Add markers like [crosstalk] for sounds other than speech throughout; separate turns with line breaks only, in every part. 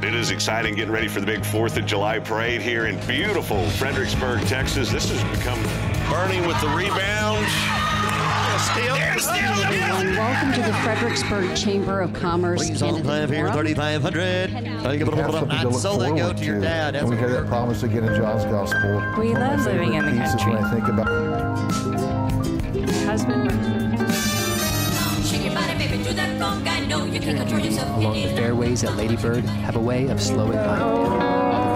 It is exciting getting ready for the big 4th of July parade here in beautiful Fredericksburg, Texas. This has become burning with the rebound.
Steal.
Everyone, welcome to the Fredericksburg Chamber of Commerce.
Please all
Kennedy
time here,
Forum.
3,500. And so that go to your dad.
And we hear that promise again in John's Gospel.
We love living in the country.
When I think about
along the fairways at Ladybird have a way of slowing life down. While the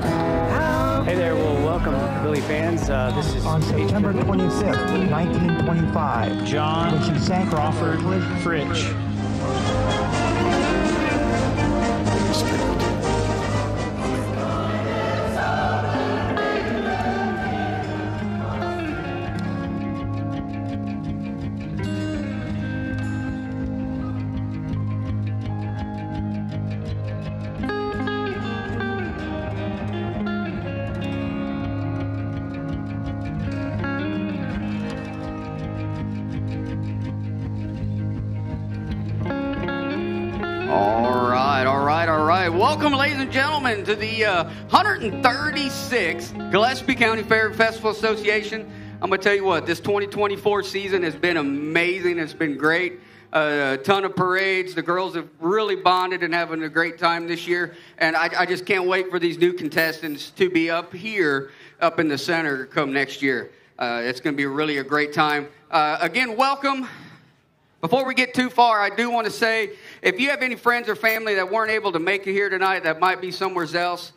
front nine
Hey there, well, welcome, Billy fans. Uh, this is
On September 25th, 1925,
John
when she
Crawford Fritch.
The uh, 136th Gillespie County Fair Festival Association. I'm going to tell you what, this 2024 season has been amazing. It's been great. Uh, a ton of parades. The girls have really bonded and having a great time this year. And I, I just can't wait for these new contestants to be up here, up in the center, come next year. Uh, it's going to be really a great time. Uh, again, welcome. Before we get too far, I do want to say if you have any friends or family that weren't able to make it here tonight, that might be somewhere else,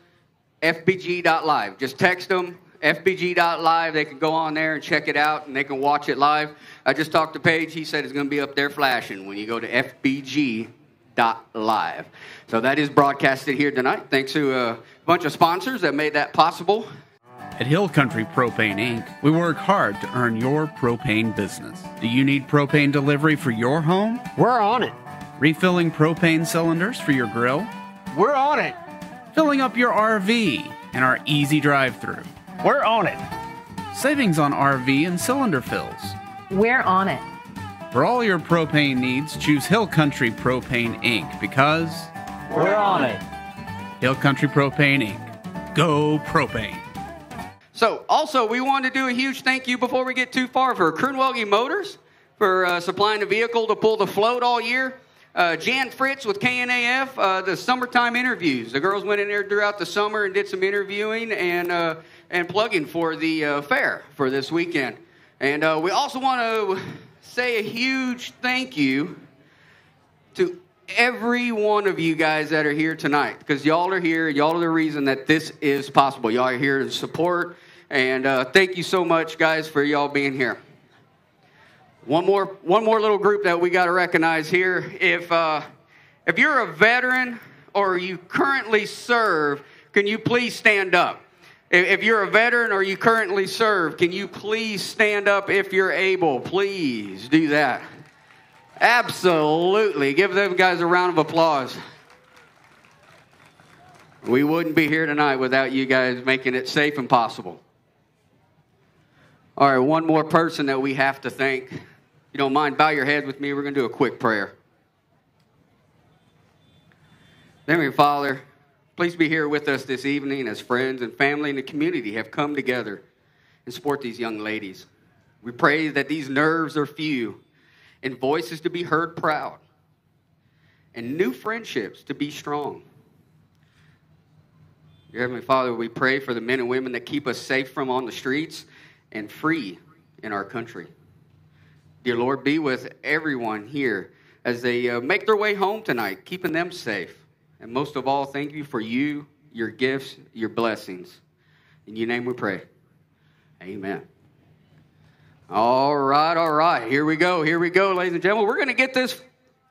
fbg.live. Just text them, fbg.live. They can go on there and check it out and they can watch it live. I just talked to Paige. He said it's going to be up there flashing when you go to fbg.live. So that is broadcasted here tonight. Thanks to a bunch of sponsors that made that possible.
At Hill Country Propane Inc., we work hard to earn your propane business. Do you need propane delivery for your home?
We're on it.
Refilling propane cylinders for your grill?
We're on it.
Filling up your RV and our easy drive through?
We're on it.
Savings on RV and cylinder fills.
we're on it.
For all your propane needs, choose Hill Country Propane Inc. because
We're on it.
Hill Country Propane Inc. Go propane.
So, also, we want to do a huge thank you before we get too far for Kernwelge Motors for uh, supplying the vehicle to pull the float all year. Uh, Jan Fritz with KNAF, uh, the summertime interviews. The girls went in there throughout the summer and did some interviewing and uh, and plugging for the uh, fair for this weekend. And uh, we also want to say a huge thank you to every one of you guys that are here tonight because y'all are here. Y'all are the reason that this is possible. Y'all are here to support, and uh, thank you so much, guys, for y'all being here. One more, one more little group that we got to recognize here. If uh, if you're a veteran or you currently serve, can you please stand up? If you're a veteran or you currently serve, can you please stand up if you're able? Please do that. Absolutely. Give them guys a round of applause. We wouldn't be here tonight without you guys making it safe and possible. All right, one more person that we have to thank. You don't mind, bow your head with me. We're going to do a quick prayer. Heavenly Father, please be here with us this evening as friends and family and the community have come together and support these young ladies. We pray that these nerves are few and voices to be heard proud and new friendships to be strong. Dear Heavenly Father, we pray for the men and women that keep us safe from on the streets and free in our country. Dear Lord, be with everyone here as they uh, make their way home tonight, keeping them safe. And most of all, thank you for you, your gifts, your blessings. In your name we pray. Amen. All right, all right. Here we go. Here we go, ladies and gentlemen. We're going to get this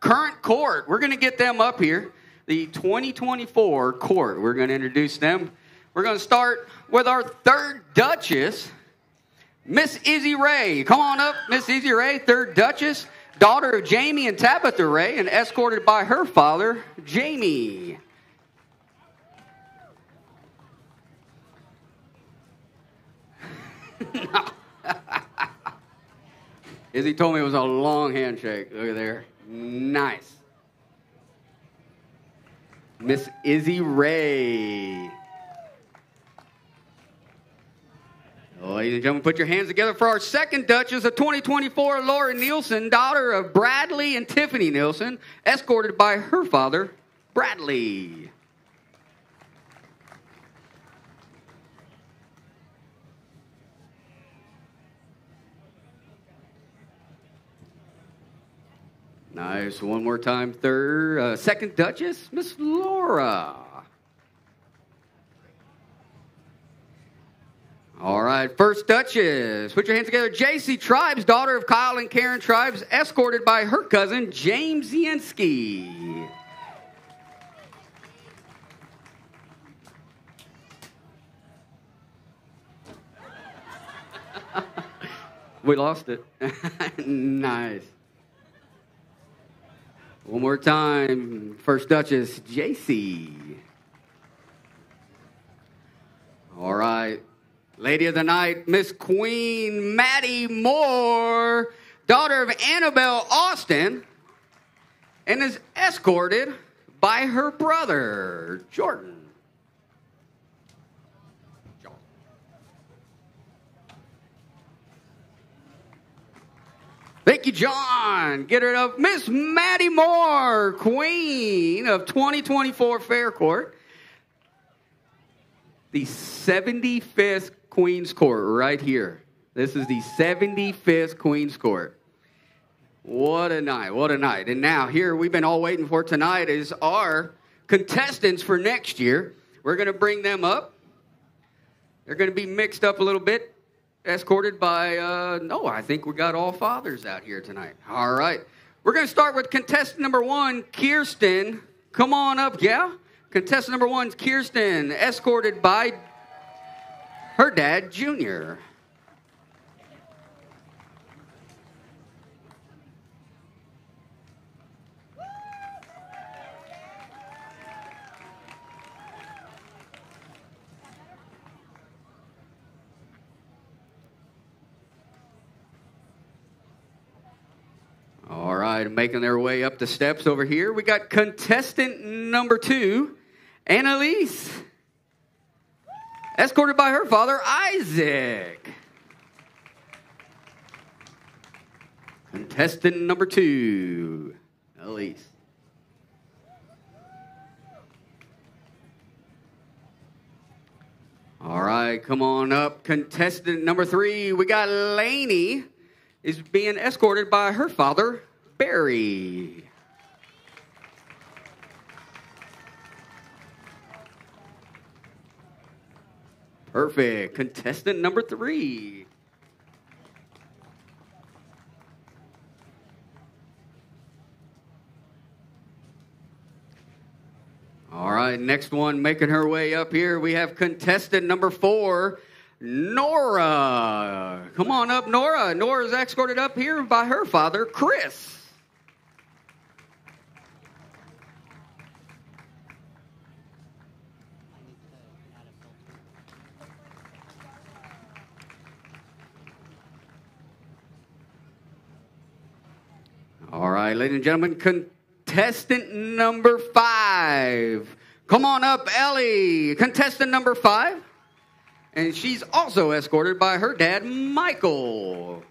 current court. We're going to get them up here. The 2024 court. We're going to introduce them. We're going to start with our third Duchess, Miss Izzy Ray. Come on up, Miss Izzy Ray, third Duchess, daughter of Jamie and Tabitha Ray, and escorted by her father, Jamie. [laughs] Izzy told me it was a long handshake. Look at there. Nice. Miss Izzy Ray. Ladies and gentlemen, put your hands together for our second Duchess of 2024, Laura Nielsen, daughter of Bradley and Tiffany Nielsen, escorted by her father, Bradley. Nice. One more time. Third, uh, second Duchess, Miss Laura. All right, first Duchess. Put your hands together. JC Tribes, daughter of Kyle and Karen Tribes, escorted by her cousin, James Yansky. [laughs] we lost it. [laughs] nice. One more time. First Duchess, JC. All right. Lady of the Night, Miss Queen Maddie Moore, daughter of Annabelle Austin, and is escorted by her brother, Jordan. Thank you, John. Get it up. Miss Maddie Moore, Queen of 2024 Fair Court. The 75th Queen's Court right here. This is the 75th Queen's Court. What a night. What a night. And now, here we've been all waiting for tonight is our contestants for next year. We're going to bring them up. They're going to be mixed up a little bit escorted by, uh, no, I think we got all fathers out here tonight. All right. We're going to start with contestant number one, Kirsten. Come on up, yeah? Contestant number one, Kirsten, escorted by her dad, Junior. All right, making their way up the steps over here. We got contestant number two, Annalise, escorted by her father, Isaac. Contestant number two, Elise. All right, come on up. Contestant number three, we got Lainey is being escorted by her father, Barry. Perfect. Contestant number three. All right, next one making her way up here. We have contestant number four, Nora. Come on up, Nora. Nora's escorted up here by her father, Chris. All right, ladies and gentlemen, contestant number five. Come on up, Ellie. Contestant number five. And she's also escorted by her dad, Michael.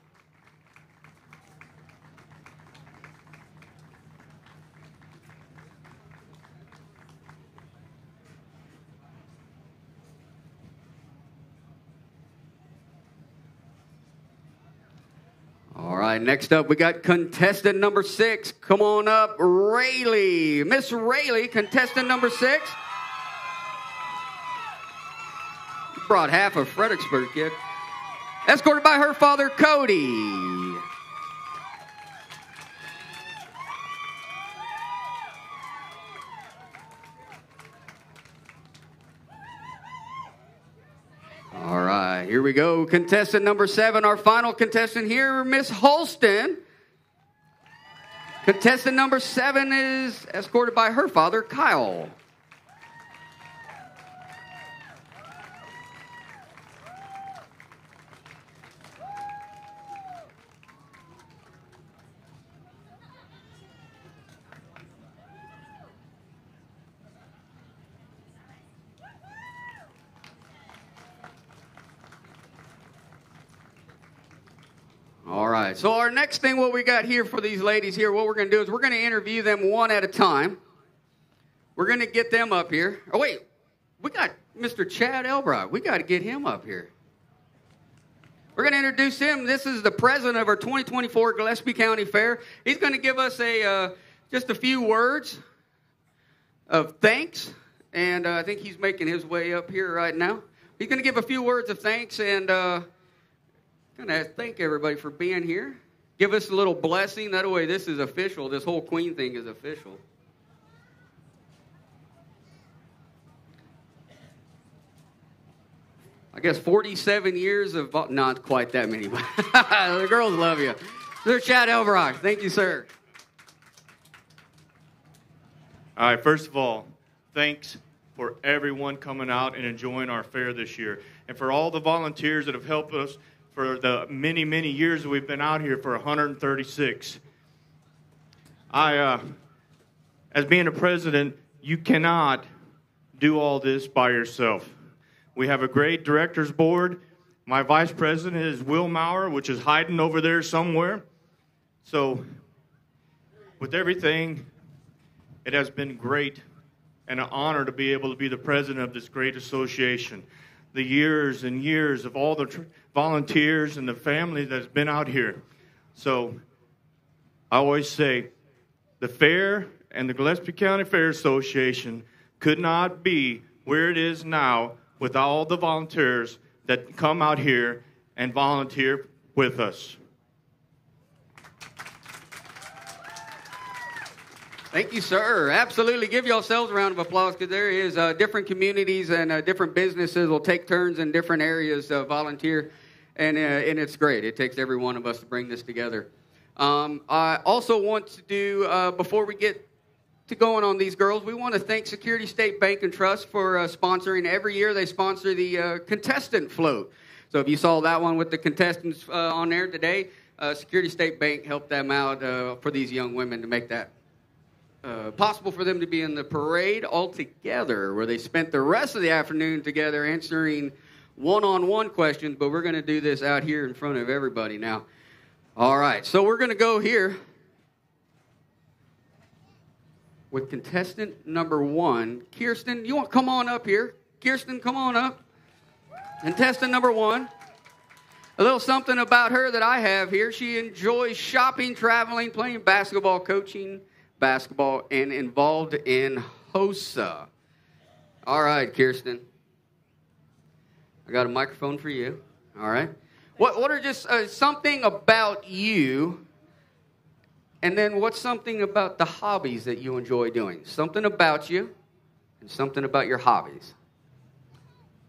All right, next up we got contestant number six. Come on up, Rayleigh. Miss Rayleigh, contestant number six. Brought half of Fredericksburg, kid. Escorted by her father, Cody. Right, here we go. Contestant number seven, our final contestant here, Miss Holston. Contestant number seven is escorted by her father, Kyle. Right. So our next thing, what we got here for these ladies here, what we're going to do is we're going to interview them one at a time. We're going to get them up here. Oh wait, we got Mr. Chad Elbright. We got to get him up here. We're going to introduce him. This is the president of our 2024 Gillespie County Fair. He's going to give us a uh, just a few words of thanks, and uh, I think he's making his way up here right now. He's going to give a few words of thanks and uh, going to thank everybody for being here. Give us a little blessing. That way, this is official. This whole Queen thing is official. I guess 47 years of, not quite that many, but [laughs] the girls love you. Sir Chad Elbrock, thank you, sir.
All right, first of all, thanks for everyone coming out and enjoying our fair this year. And for all the volunteers that have helped us for the many, many years we've been out here for 136. I, uh, as being a president, you cannot do all this by yourself. We have a great directors board. My vice president is Will Maurer, which is hiding over there somewhere. So, with everything, it has been great and an honor to be able to be the president of this great association. The years and years of all the volunteers and the family that's been out here. So, I always say the fair and the Gillespie County Fair Association could not be where it is now with all the volunteers that come out here and volunteer with us.
Thank you, sir. Absolutely. Give yourselves a round of applause because there is uh, different communities and uh, different businesses will take turns in different areas to volunteer, and, uh, and it's great. It takes every one of us to bring this together. Um, I also want to do, uh, before we get to going on these girls, we want to thank Security State Bank and Trust for uh, sponsoring. Every year they sponsor the uh, contestant float. So if you saw that one with the contestants uh, on there today, uh, Security State Bank helped them out for these young women to make that uh, possible for them to be in the parade all together, where they spent the rest of the afternoon together answering one-on-one questions. But we're going to do this out here in front of everybody now. All right, so we're going to go here with contestant number one, Kirsten. You want come on up here? Kirsten, come on up. Contestant number one. A little something about her that I have here. She enjoys shopping, traveling, playing basketball, coaching basketball, and involved in HOSA. All right, Kirsten. I got a microphone for you. All right. What, what are just uh, something about you and then what's something about the hobbies that you enjoy doing? Something about you and something about your hobbies.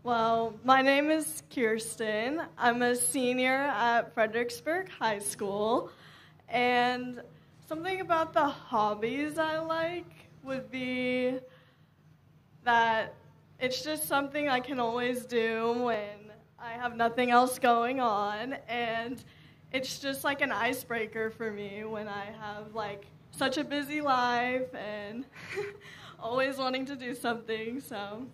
Well, my name is Kirsten. I'm a senior at Fredericksburg High School. And something about the hobbies I like would be that it's just something I can always do when I have nothing else going on. And it's just like an icebreaker for me when I have like such a busy life and [laughs] always wanting to do something. So.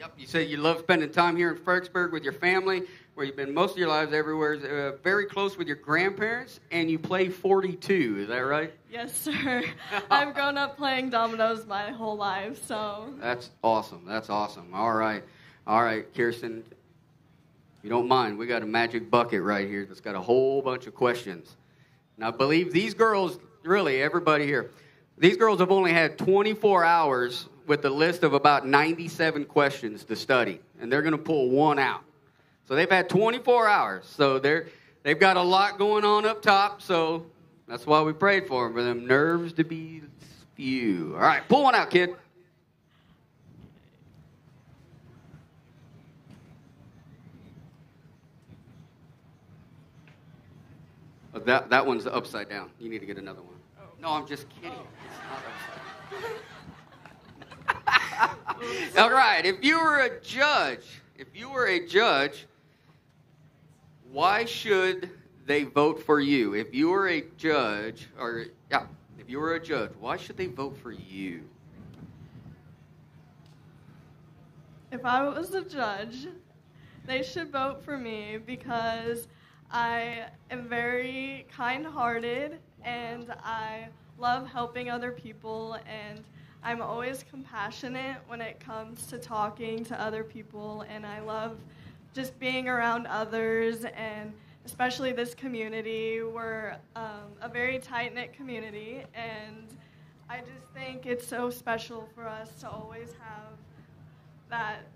Yep, you said you love spending time here in Fredericksburg with your family, where you've been most of your lives everywhere. Uh, very close with your grandparents, and you play 42. Is that right?
Yes, sir. [laughs] I've grown up playing dominoes my whole life, so.
That's awesome. That's awesome. All right, all right, Kirsten you don't mind, we got a magic bucket right here that's got a whole bunch of questions. Now, I believe these girls, really, everybody here, these girls have only had 24 hours with a list of about 97 questions to study, and they're going to pull one out. So they've had 24 hours. So they're, they've got a lot going on up top, so that's why we prayed for them, for them nerves to be few. All right, pull one out, kid. Oh, that, that one's upside down. You need to get another one. Oh. No, I'm just kidding. Oh. [laughs] All right. If you were a judge, if you were a judge, why should they vote for you? If you were a judge, or yeah, if you were a judge, why should they vote for you?
If I was a judge, they should vote for me because I am very kind hearted and I love helping other people and I'm always compassionate when it comes to talking to other people and I love just being around others and especially this community. We're um, a very tight knit community and I just think it's so special for us to always have that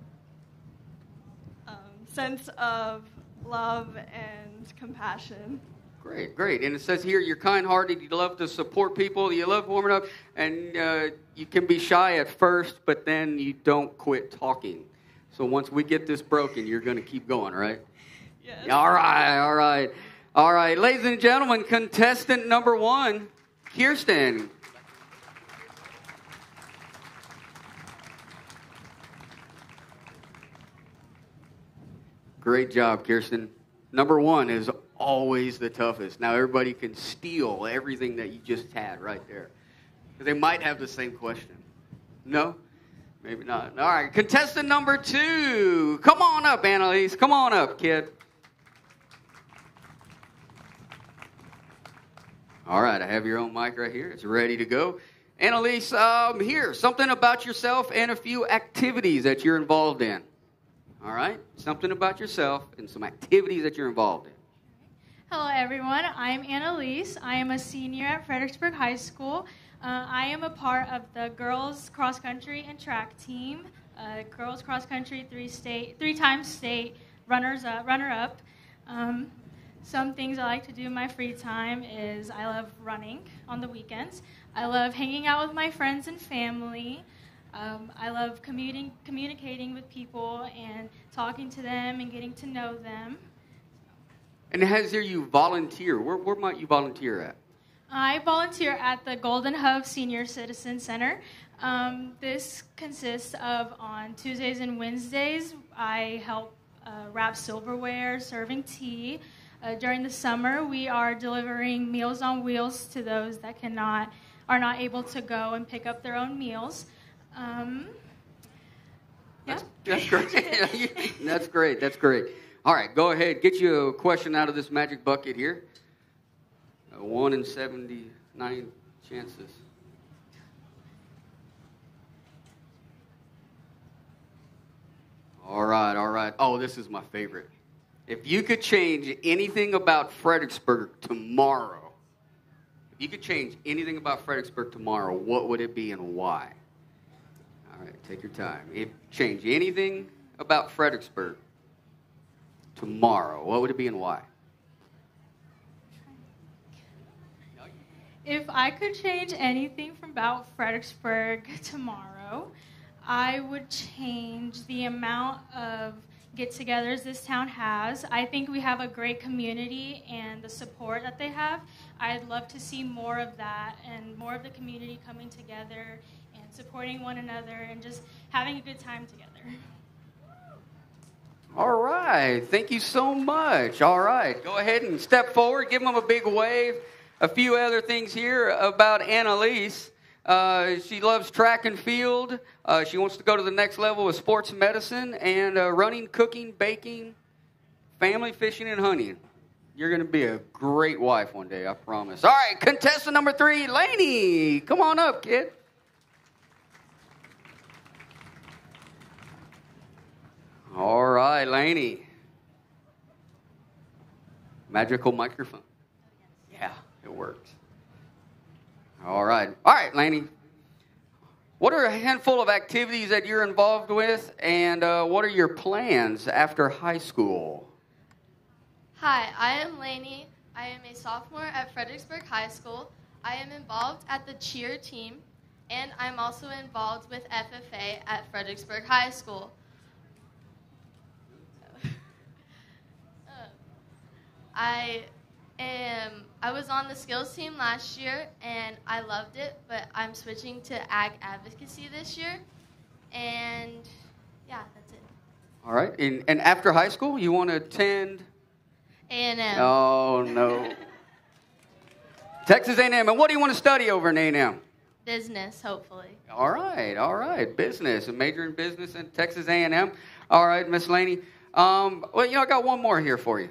um, sense of love and compassion.
Great, great. And it says here you're kind hearted, you love to support people, you love warming up, and uh, you can be shy at first, but then you don't quit talking. So once we get this broken, you're going to keep going, right?
Yes.
All right, all right. All right, ladies and gentlemen, contestant number one, Kirsten. Great job, Kirsten. Number one is always the toughest. Now, everybody can steal everything that you just had right there. They might have the same question. No? Maybe not. All right, contestant number two. Come on up, Annalise. Come on up, kid. All right, I have your own mic right here. It's ready to go. Annalise, um, here, something about yourself and a few activities that you're involved in. All right? Something about yourself and some activities that you're involved in.
Hello, everyone. I'm Annalise. I am a senior at Fredericksburg High School. Uh, I am a part of the girls cross country and track team. Uh, girls cross country, three state, three times state runners up, runner up. Um, some things I like to do in my free time is I love running on the weekends. I love hanging out with my friends and family. Um, I love commuting, communicating with people and talking to them and getting to know them.
And has here you volunteer? Where, where might you volunteer at?
I volunteer at the Golden Hub Senior Citizen Center. Um, this consists of on Tuesdays and Wednesdays, I help uh, wrap silverware, serving tea. Uh, during the summer, we are delivering Meals on Wheels to those that cannot are not able to go and pick up their own meals. Um, yeah.
That's [laughs] great. [laughs] That's great. That's great. All right, go ahead. Get you a question out of this magic bucket here. A one in 79 chances. All right, all right. Oh, this is my favorite. If you could change anything about Fredericksburg tomorrow, if you could change anything about Fredericksburg tomorrow, what would it be and why? All right, take your time. If change anything about Fredericksburg tomorrow, what would it be and why?
If I could change anything from about Fredericksburg [laughs] tomorrow, I would change the amount of get togethers this town has. I think we have a great community and the support that they have. I'd love to see more of that and more of the community coming together and supporting one another and just having a good time together.
All right. Thank you so much. All right. Go ahead and step forward. Give them a big wave. A few other things here about Annalise. Uh, she loves track and field. Uh, she wants to go to the next level with sports medicine and uh, running, cooking, baking, family fishing, and hunting. You're going to be a great wife one day, I promise. All right, contestant number three, Laney. Come on up, kid. All right, Laney. Magical microphone. It works. All right. All right, Laney. What are a handful of activities that you're involved with, and uh, what are your plans after high school?
Hi, I am Lainey. I am a sophomore at Fredericksburg High School. I am involved at the cheer team, and I'm also involved with FFA at Fredericksburg High School. [laughs] I I was on the skills team last year and I loved it, but I'm switching to ag advocacy this year. And yeah, that's it.
All right. And, and after high school, you want to attend
A&M.
Oh no. [laughs] Texas A&M. And what do you want to study over in A&M?
Business, hopefully.
All right, all right. Business, a major in business in Texas A&M. All right, Miss Laney. Um, well, you know, I got one more here for you.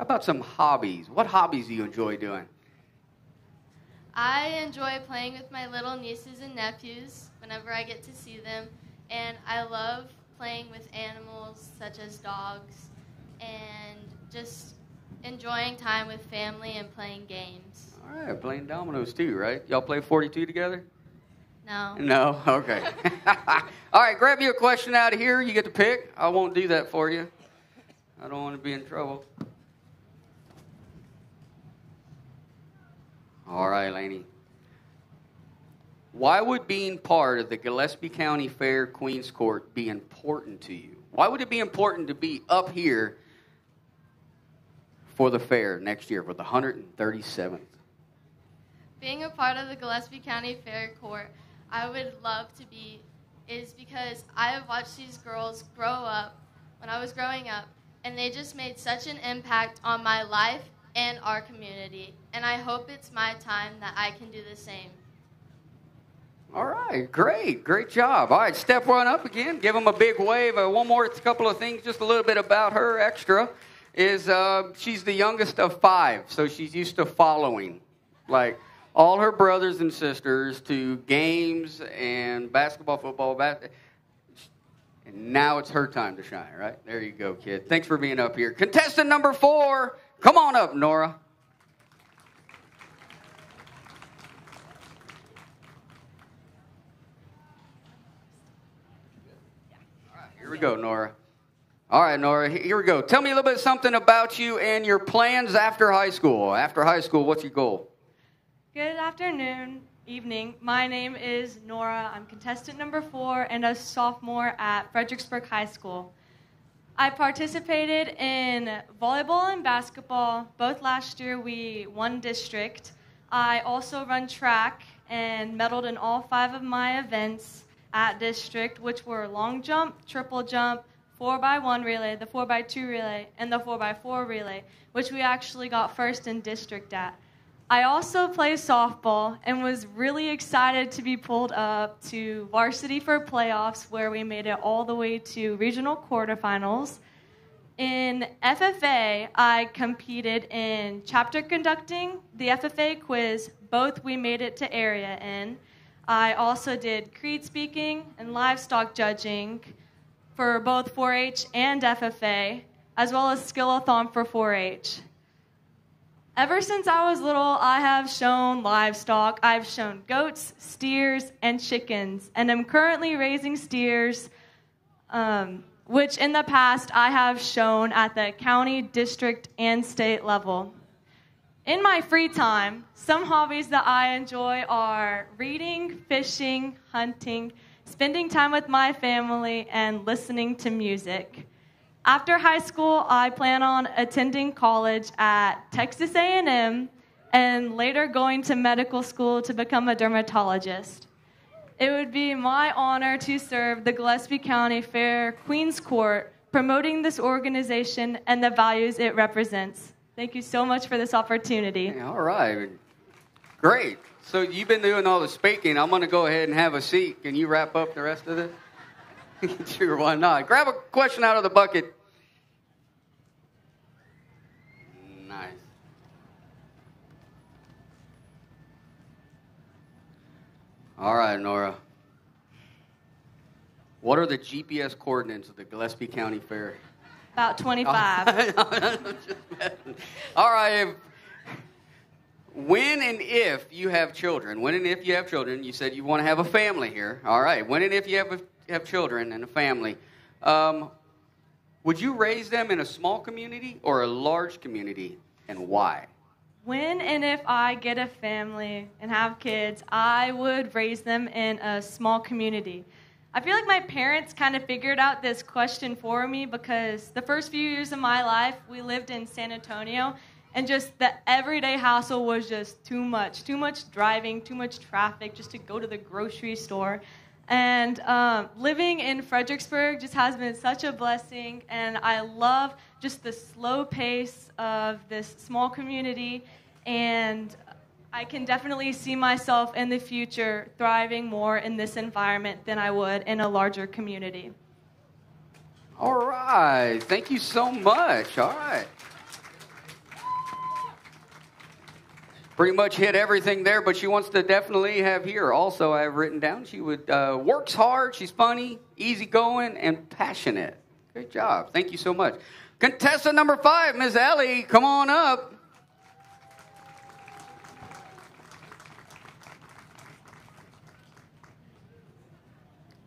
How about some hobbies? What hobbies do you enjoy doing?
I enjoy playing with my little nieces and nephews whenever I get to see them, and I love playing with animals such as dogs and just enjoying time with family and playing games.
All right, playing dominoes too, right? Y'all play 42 together?
No.
No? [laughs] Okay. [laughs] All right, grab you a question out of here. You get to pick. I won't do that for you. I don't want to be in trouble. All right, Laney. Why would being part of the Gillespie County Fair Queens Court be important to you? Why would it be important to be up here for the fair next year for the 137th?
Being a part of the Gillespie County Fair Court, I would love to be, is because I have watched these girls grow up when I was growing up, and they just made such an impact on my life and our community. And I hope it's my time that I can do the same.
All right, great, great job. All right, step one up again. Give them a big wave. Uh, one more couple of things, just a little bit about her extra. Is uh, she's the youngest of five, so she's used to following, like all her brothers and sisters to games and basketball, football, basketball. And now it's her time to shine, right? There you go, kid. Thanks for being up here. Contestant number four, come on up, Nora. All right, here we go, Nora. All right, Nora, here we go. Tell me a little bit something about you and your plans after high school. After high school, what's your goal?
Good afternoon, evening. My name is Nora. I'm contestant number four and a sophomore at Fredericksburg High School. I participated in volleyball and basketball. Both last year we won district. I also run track and medaled in all five of my events at district, which were long jump, triple jump, 4x1 relay, the 4x2 relay, and the 4x4 relay, which we actually got first in district at. I also play softball and was really excited to be pulled up to varsity for playoffs, where we made it all the way to regional quarterfinals. In FFA, I competed in chapter conducting, the FFA quiz, both we made it to area in. I also did creed speaking and livestock judging for both 4 H and FFA, as well as Skillathon for 4 H. Ever since I was little, I have shown livestock. I've shown goats, steers, and chickens, and am currently raising steers, um, which in the past I have shown at the county, district, and state level. In my free time, some hobbies that I enjoy are reading, fishing, hunting, spending time with my family, and listening to music. After high school, I plan on attending college at Texas A&M and later going to medical school to become a dermatologist. It would be my honor to serve the Gillespie County Fair Queens Court, promoting this organization and the values it represents. Thank you so much for this opportunity.
All right. Great. So you've been doing all the speaking. I'm going to go ahead and have a seat. Can you wrap up the rest of it? [laughs] sure, why not? Grab a question out of the bucket. Nice. All right, Nora. What are the GPS coordinates of the Gillespie County Fair?
About 25. [laughs]
All right. if- When and if you have children, when and if you have children, you said you want to have a family here. All right. When and if you have, a, have children and a family, um, would you raise them in a small community or a large community, and why?
When and if I get a family and have kids, I would raise them in a small community. I feel like my parents kind of figured out this question for me because the first few years of my life, we lived in San Antonio, and just the everyday hassle was just too much. Too much driving, too much traffic just to go to the grocery store. And um, living in Fredericksburg just has been such a blessing, and I love just the slow pace of this small community. And I can definitely see myself in the future thriving more in this environment than I would in a larger community.
All right. Thank you so much. All right. Pretty much hit everything there, but she wants to definitely have here. Also, I have written down she would uh, works hard, she's funny, easygoing, and passionate. Great job. Thank you so much. Contestant number five, Miss Ellie, come on up.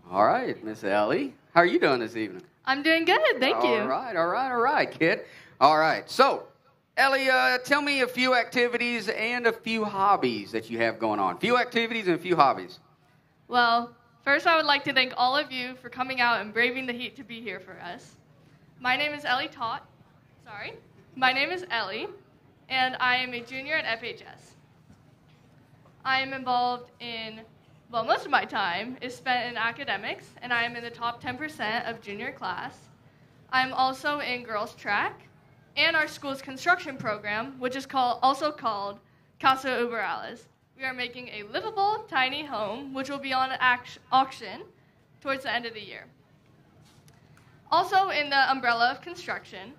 All right, Miss Ellie. How are you doing this evening?
I'm doing good, thank you.
All right, all right, all right, kid. All right. So, Ellie, uh, tell me a few activities and a few hobbies that you have going on. Few activities and a few hobbies.
Well, first I would like to thank all of you for coming out and braving the heat to be here for us. My name is Ellie Tot. Sorry. My name is Ellie, and I am a junior at FHS. I am involved in, well, most of my time is spent in academics, and I am in the top 10% of junior class. I'm also in girls track and our school's construction program, which is called, also called Casa Uberales. We are making a livable, tiny home, which will be on auction towards the end of the year. Also, in the umbrella of construction,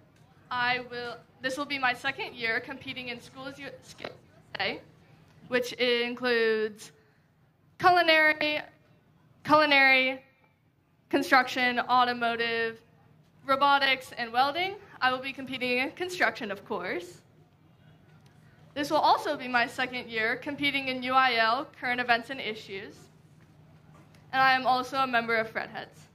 I will. This will be my second year competing in SkillsUSA, which includes culinary, culinary, construction, automotive, robotics, and welding. I will be competing in construction, of course. This will also be my second year competing in UIL, current events and issues. And I am also a member of Fredheads.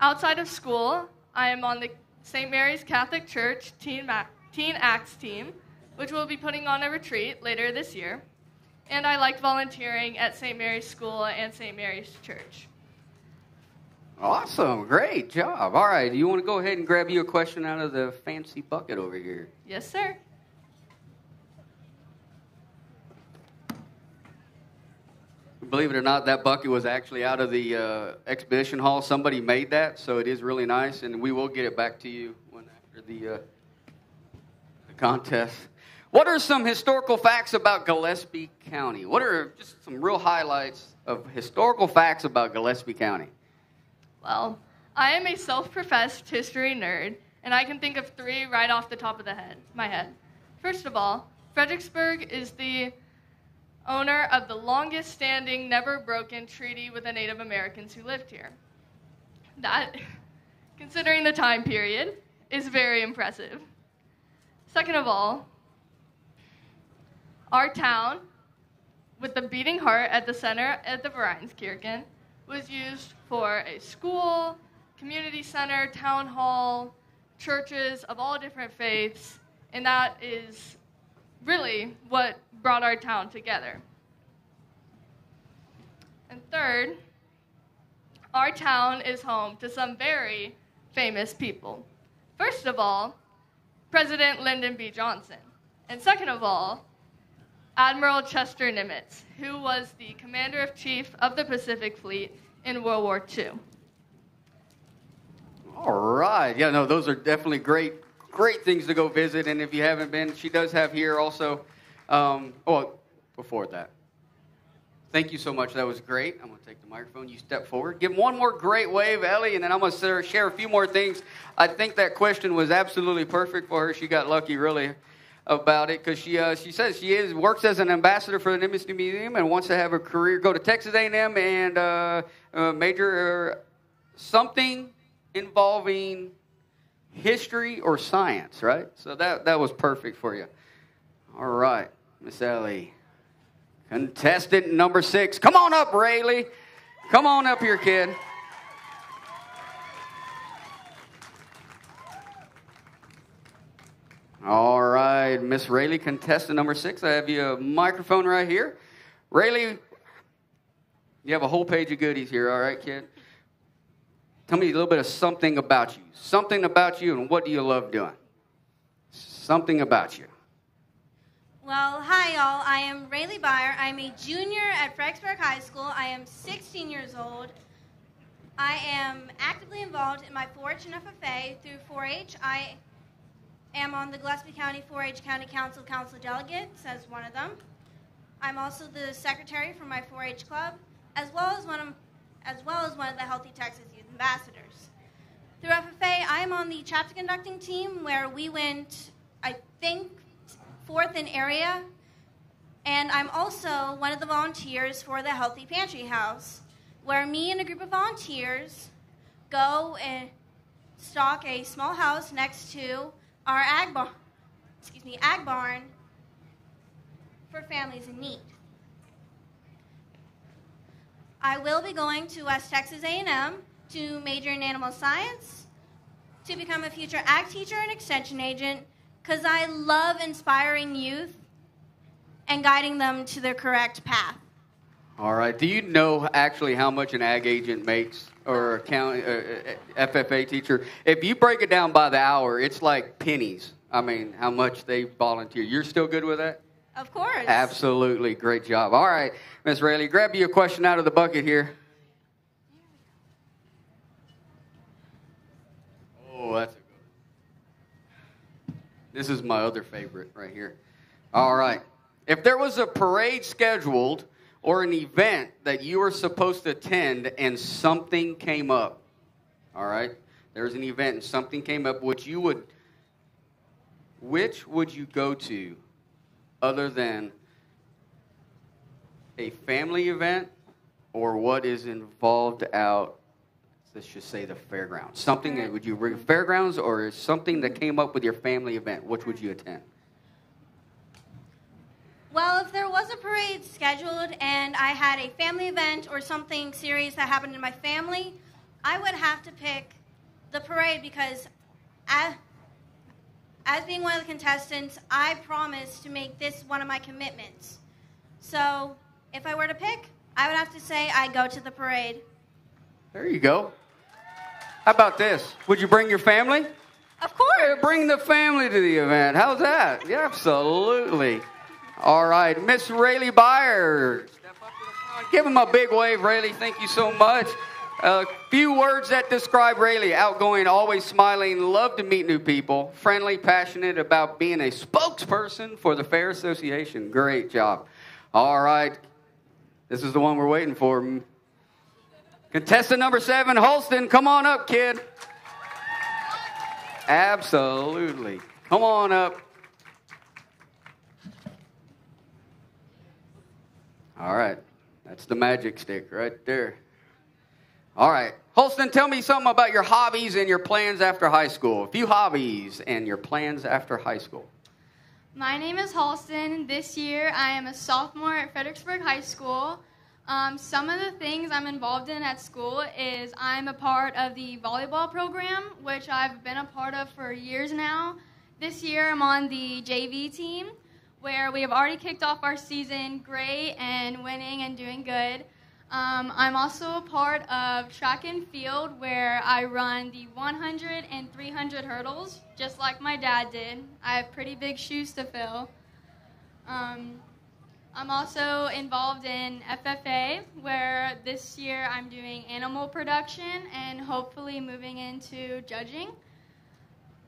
Outside of school, I am on the St. Mary's Catholic Church Teen, Ma- Teen Acts team, which will be putting on a retreat later this year. And I like volunteering at St. Mary's School and St. Mary's Church.
Awesome. Great job. All right. Do you want to go ahead and grab you a question out of the fancy bucket over here?
Yes, sir.
Believe it or not, that bucket was actually out of the uh, exhibition hall. Somebody made that, so it is really nice, and we will get it back to you when after the, uh, the contest. What are some historical facts about Gillespie County? What are just some real highlights of historical facts about Gillespie County?
Well, I am a self professed history nerd, and I can think of three right off the top of the head, my head. First of all, Fredericksburg is the owner of the longest standing, never broken treaty with the Native Americans who lived here. That, [laughs] considering the time period, is very impressive. Second of all, our town, with the beating heart at the center at the Vereins Kirche, was used for a school, community center, town hall, churches of all different faiths, and that is really what brought our town together. And third, our town is home to some very famous people. First of all, President Lyndon B. Johnson. And second of all, Admiral Chester Nimitz, who was the commander in chief of the Pacific Fleet in World War II.
All right. Yeah, no, those are definitely great, great things to go visit. And if you haven't been, she does have here also. Um, oh, before that. Thank you so much. That was great. I'm going to take the microphone. You step forward. Give one more great wave, Ellie, and then I'm going to share a few more things. I think that question was absolutely perfect for her. She got lucky, really, about it because she uh, she says she is works as an ambassador for the Nimitz Museum and wants to have a career, go to Texas A&M and uh, uh, major something involving history or science, right? So that that was perfect for you. All right, Miss Ellie. Contestant number six. Come on up, Rayleigh. Come on up here, kid. All right, Miss Rayleigh, contestant number six. I have you a microphone right here. Rayleigh, you have a whole page of goodies here, all right, kid? Tell me a little bit of something about you. Something about you, and what do you love doing? Something about you.
Well, hi, y'all. I am Rayleigh Byer. I'm a junior at Fredericksburg High School. I am 16 years old. I am actively involved in my 4-H and FFA through 4-H. I am on the Gillespie County 4-H County Council Council Delegates as one of them. I'm also the secretary for my 4-H club, as well as one of, as well as one of the Healthy Texas Youth Ambassadors. Through FFA, I am on the chapter conducting team where we went, I think, fourth in area And I'm also one of the volunteers for the Healthy Pantry House, where me and a group of volunteers go and stock a small house next to our ag barn, excuse me, ag barn for families in need. I will be going to West Texas A&M to major in animal science, to become a future ag teacher and extension agent, because I love inspiring youth and guiding them to the correct path.
All right. Do you know actually how much an ag agent makes or a county, uh, uh, FFA teacher? If you break it down by the hour, it's like pennies. I mean, how much they volunteer. You're still good with that?
Of course.
Absolutely. Great job. All right, Miss Rayleigh, grab you a question out of the bucket here. Oh, that's a good one. This is my other favorite right here. All right. If there was a parade scheduled or an event that you were supposed to attend and something came up, all right? There's an event and something came up, which you would, which would you go to other than a family event or what is involved out let's just say the fairgrounds? Something that would you bring fairgrounds or something that came up with your family event which would you attend
Well, if there was a parade scheduled and I had a family event or something serious that happened in my family, I would have to pick the parade because as, as being one of the contestants, I promised to make this one of my commitments. So if I were to pick, I would have to say I go to the parade.
there you go. How about this? Would you bring your family?
Of course.
Bring the family to the event. How's that? Yeah absolutely all right miss rayleigh Byer. give him a big wave rayleigh thank you so much a few words that describe Rayleigh outgoing, always smiling, love to meet new people, friendly, passionate about being a spokesperson for the Fair Association. Great job. All right. This is the one we're waiting for. Contestant number seven, Holston. Come on up, kid. Absolutely. Come on up. All right. That's the magic stick right there. All right. Holston, tell me something about your hobbies and your plans after high school. A few hobbies and your plans after high school.
My name is Halston. This year I am a sophomore at Fredericksburg High School. Um, some of the things I'm involved in at school is I'm a part of the volleyball program, which I've been a part of for years now. This year I'm on the JV team, where we have already kicked off our season great and winning and doing good. Um, I'm also a part of track and field where I run the 100 and 300 hurdles, just like my dad did. I have pretty big shoes to fill. Um, I'm also involved in FFA, where this year I'm doing animal production and hopefully moving into judging.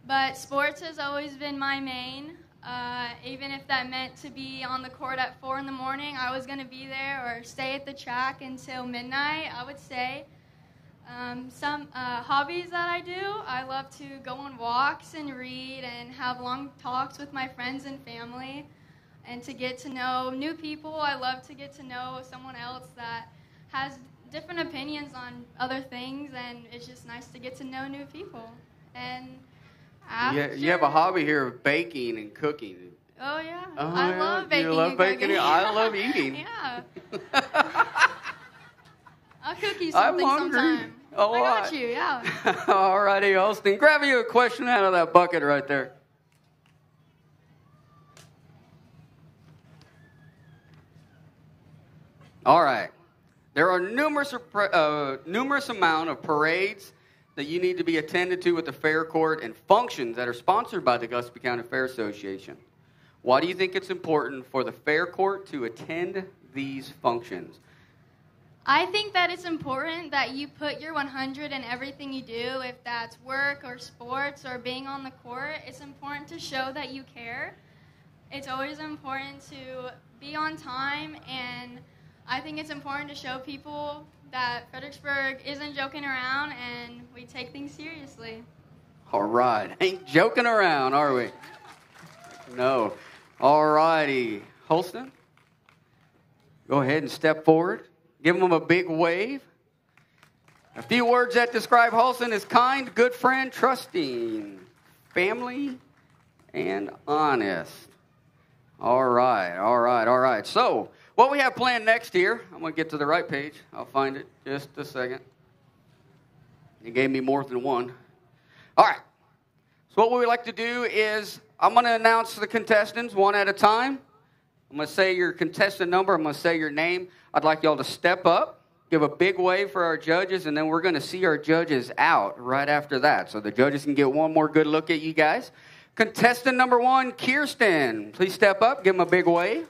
But sports has always been my main. Uh, even if that meant to be on the court at four in the morning, I was going to be there or stay at the track until midnight. I would say. Um, some uh, hobbies that I do, I love to go on walks and read and have long talks with my friends and family, and to get to know new people. I love to get to know someone else that has different opinions on other things, and it's just nice to get to know new people. And after,
Yeah, you have a hobby here of baking and cooking.
Oh yeah,
Oh,
I
yeah.
love baking.
You love
and
baking?
cooking.
I love [laughs] eating.
yeah. I'll cook you [laughs]
I'm
something
hungry.
sometime.
A
I got you. Yeah. [laughs]
All righty, Holston. Grab you a question out of that bucket right there. All right. There are numerous, uh, numerous amount of parades that you need to be attended to with the fair court and functions that are sponsored by the Gillespie County Fair Association. Why do you think it's important for the fair court to attend these functions?
I think that it's important that you put your 100 in everything you do, if that's work or sports or being on the court. It's important to show that you care. It's always important to be on time, and I think it's important to show people that Fredericksburg isn't joking around and we take things seriously.
All right. [laughs] Ain't joking around, are we? No. All righty. Holston? go ahead and step forward. Give them a big wave. A few words that describe Holston is kind, good friend, trusting, family, and honest. All right, all right, all right. So, what we have planned next here, I'm going to get to the right page. I'll find it just a second. He gave me more than one. All right. So, what we would like to do is I'm going to announce the contestants one at a time. I'm going to say your contestant number, I'm going to say your name. I'd like y'all to step up, give a big wave for our judges, and then we're going to see our judges out right after that. So the judges can get one more good look at you guys. Contestant number one, Kirsten. Please step up, give him a big wave.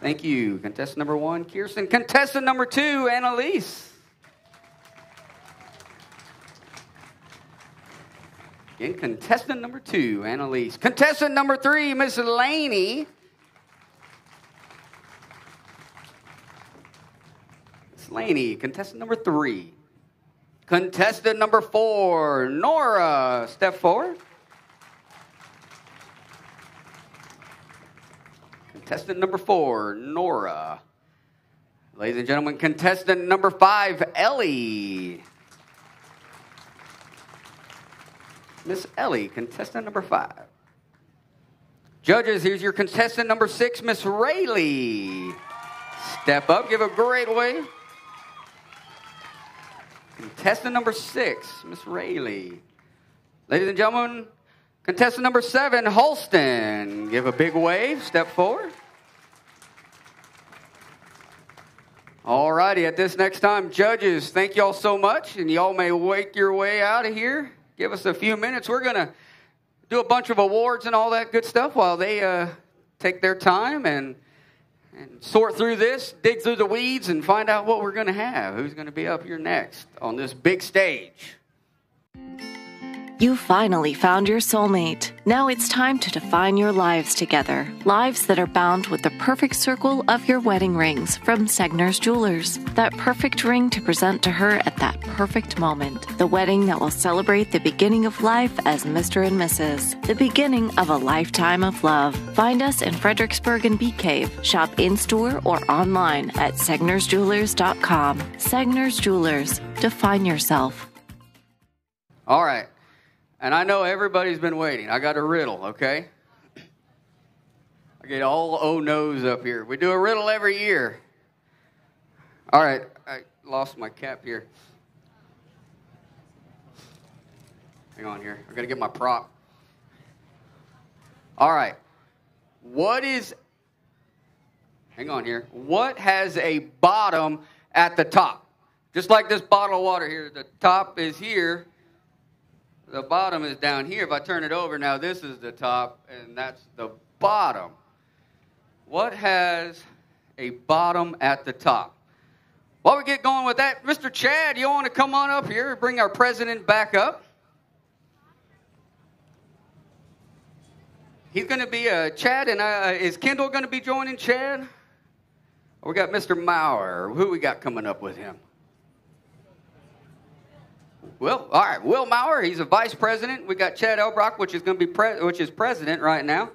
Thank you. Contestant number one, Kirsten. Contestant number two, Annalise. Again, contestant number two, Annalise. Contestant number three, Miss Laney. Miss Laney, contestant number three. Contestant number four, Nora. Step forward. Contestant number four, Nora. Ladies and gentlemen, contestant number five, Ellie. Miss Ellie, contestant number five. Judges, here's your contestant number six, Miss Rayleigh. Step up, give a great wave. Contestant number six, Miss Rayleigh. Ladies and gentlemen, contestant number seven, Holston. Give a big wave, step forward. All righty, at this next time, judges, thank y'all so much, and y'all may wake your way out of here. Give us a few minutes. We're going to do a bunch of awards and all that good stuff while they uh, take their time and, and sort through this, dig through the weeds, and find out what we're going to have. Who's going to be up here next on this big stage?
You finally found your soulmate. Now it's time to define your lives together. Lives that are bound with the perfect circle of your wedding rings from Segner's Jewelers. That perfect ring to present to her at that perfect moment. The wedding that will celebrate the beginning of life as Mr. and Mrs. The beginning of a lifetime of love. Find us in Fredericksburg and Bee Cave. Shop in store or online at segnersjewelers.com. Segner's Jewelers. Define yourself.
All right. And I know everybody's been waiting. I got a riddle, okay? I get all oh no's up here. We do a riddle every year. All right, I lost my cap here. Hang on here. I got to get my prop. All right. What is. Hang on here. What has a bottom at the top? Just like this bottle of water here. The top is here the bottom is down here. If I turn it over, now this is the top, and that's the bottom. What has a bottom at the top? While we get going with that, Mr. Chad, you want to come on up here and bring our president back up? He's going to be uh, Chad, and uh, is Kendall going to be joining Chad? We got Mr. Maurer. Who we got coming up with him? Well, all right. Will Maurer, he's a vice president. We got Chad Elbrock, which is going to be pre- which is president right now.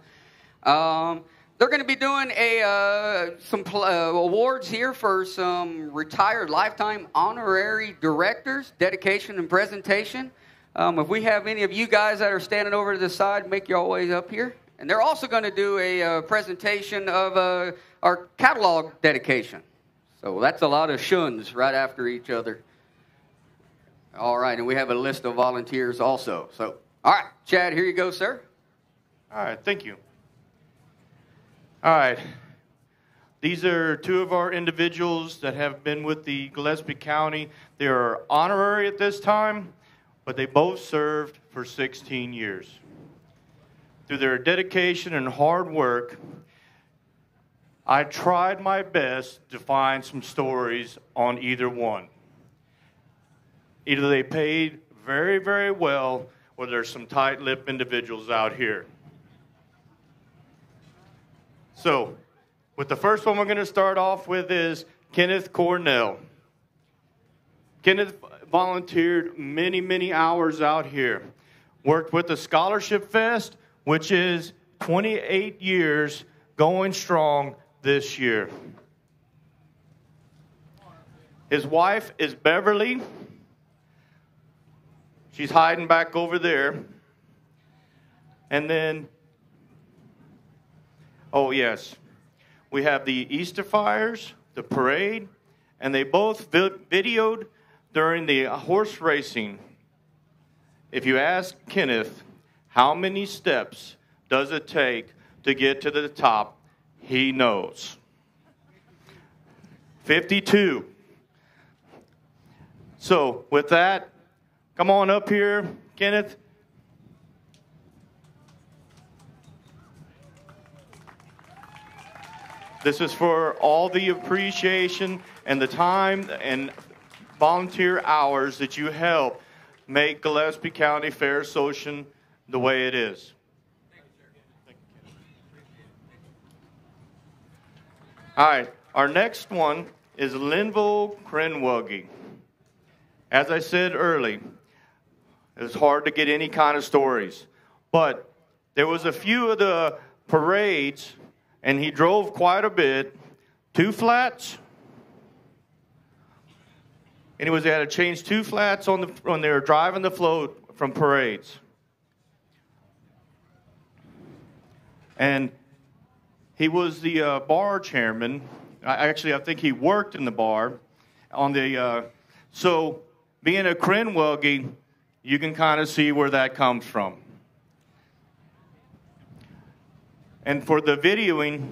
Um, they're going to be doing a uh, some pl- uh, awards here for some retired lifetime honorary directors, dedication and presentation. Um, if we have any of you guys that are standing over to the side, make your way up here. And they're also going to do a uh, presentation of uh, our catalog dedication. So that's a lot of shuns right after each other. All right, and we have a list of volunteers also. So, all right, Chad, here you go, sir.
All right, thank you. All right. These are two of our individuals that have been with the Gillespie County. They are honorary at this time, but they both served for 16 years. Through their dedication and hard work, I tried my best to find some stories on either one. Either they paid very, very well, or there's some tight lipped individuals out here. So, with the first one we're going to start off with is Kenneth Cornell. Kenneth volunteered many, many hours out here. Worked with the Scholarship Fest, which is 28 years going strong this year. His wife is Beverly. She's hiding back over there. And then, oh, yes, we have the Easter fires, the parade, and they both vi- videoed during the horse racing. If you ask Kenneth how many steps does it take to get to the top, he knows. 52. So, with that, come on up here, Kenneth. This is for all the appreciation and the time and volunteer hours that you help make Gillespie County Fair Social the way it is. All right, our next one is Linville Krenwelge. As I said early, it was hard to get any kind of stories, but there was a few of the parades, and he drove quite a bit. Two flats, he was had to change two flats on the when they were driving the float from parades. And he was the uh, bar chairman. I, actually, I think he worked in the bar on the. Uh, so, being a Krenwelge, you can kind of see where that comes from. And for the videoing,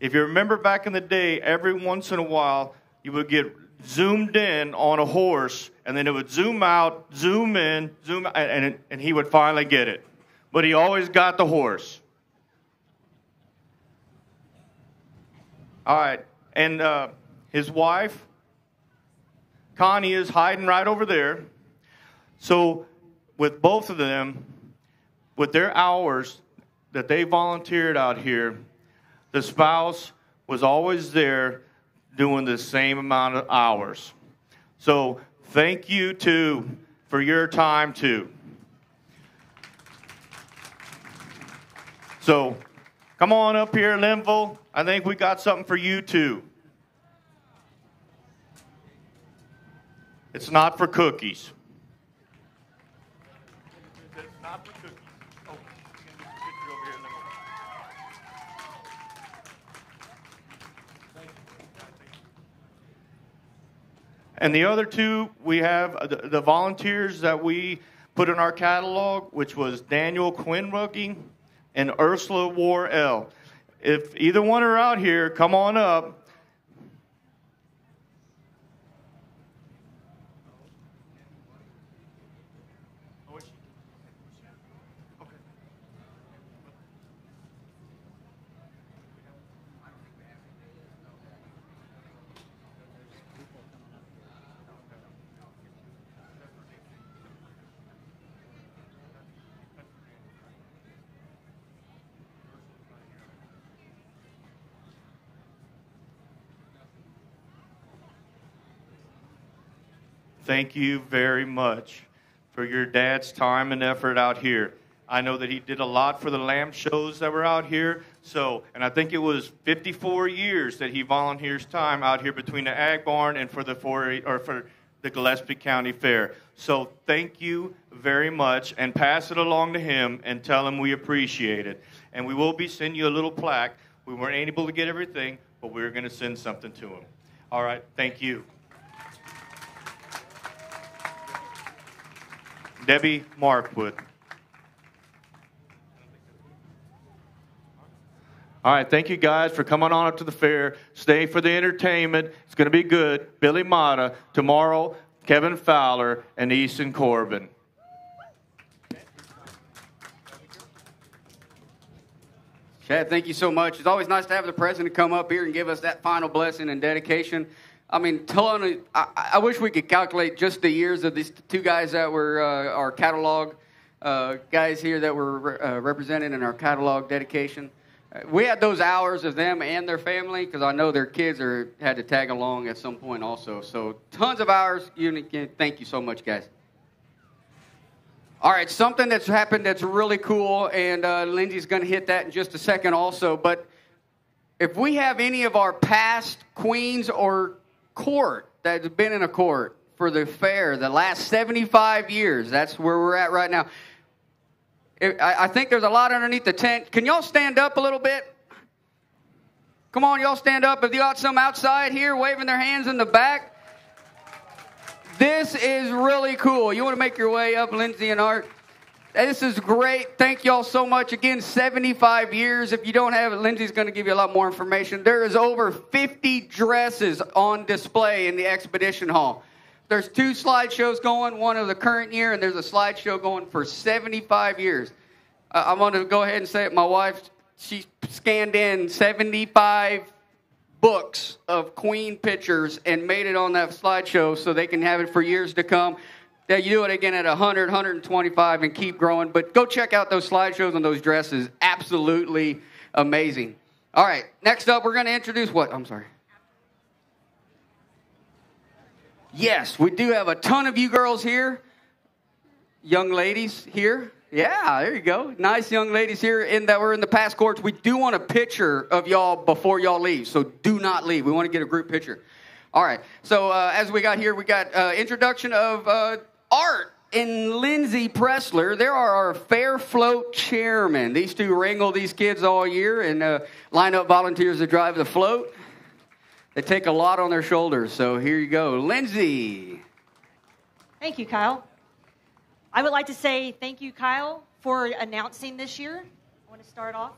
if you remember back in the day, every once in a while you would get zoomed in on a horse, and then it would zoom out, zoom in, zoom out, and, and he would finally get it. But he always got the horse. All right. And uh, his wife, Connie, is hiding right over there. So, with both of them, with their hours that they volunteered out here, the spouse was always there doing the same amount of hours. So, thank you too for your time too. So, come on up here, Linville. I think we got something for you too. It's not for cookies. And the other two, we have uh, the, the volunteers that we put in our catalog, which was Daniel Quinruggy and Ursula War-L. If either one are out here, come on up. Thank you very much for your dad's time and effort out here. I know that he did a lot for the lamb shows that were out here. So, and I think it was 54 years that he volunteers time out here between the ag barn and for the for or for the Gillespie County Fair. So, thank you very much, and pass it along to him and tell him we appreciate it. And we will be sending you a little plaque. We weren't able to get everything, but we're going to send something to him. All right, thank you. Debbie Markwood. All right, thank you guys for coming on up to the fair. Stay for the entertainment. It's going to be good. Billy Mata tomorrow. Kevin Fowler and Easton Corbin.
Chad, thank you so much. It's always nice to have the president come up here and give us that final blessing and dedication. I mean, telling, I, I wish we could calculate just the years of these two guys that were uh, our catalog uh, guys here that were uh, represented in our catalog dedication. We had those hours of them and their family because I know their kids are had to tag along at some point also. So tons of hours. Thank you so much, guys. All right, something that's happened that's really cool, and uh, Lindsay's going to hit that in just a second also. But if we have any of our past queens or court that's been in a court for the fair the last 75 years, that's where we're at right now. I think there's a lot underneath the tent. Can y'all stand up a little bit? Come on, y'all stand up. If you got some outside here waving their hands in the back, this is really cool. You want to make your way up, Lindsay and Art? This is great. Thank y'all so much. Again, 75 years. If you don't have it, Lindsay's going to give you a lot more information. There is over 50 dresses on display in the exhibition hall. There's two slideshows going, one of the current year, and there's a slideshow going for 75 years. Uh, I'm going to go ahead and say it. My wife, she scanned in 75 books of Queen pictures and made it on that slideshow so they can have it for years to come. That you do it again at 100, 125 and keep growing. But go check out those slideshows on those dresses. Absolutely amazing. All right, next up, we're going to introduce what? I'm sorry. Yes, we do have a ton of you girls here, young ladies here. Yeah, there you go. Nice young ladies here in that we're in the past courts. We do want a picture of y'all before y'all leave, so do not leave. We want to get a group picture. All right. So uh, as we got here, we got uh, introduction of uh, Art and Lindsay Pressler. There are our Fair Float chairmen. These two wrangle these kids all year and uh, line up volunteers to drive the float. They take a lot on their shoulders. So here you go, Lindsay.
Thank you, Kyle. I would like to say thank you, Kyle, for announcing this year. I want to start off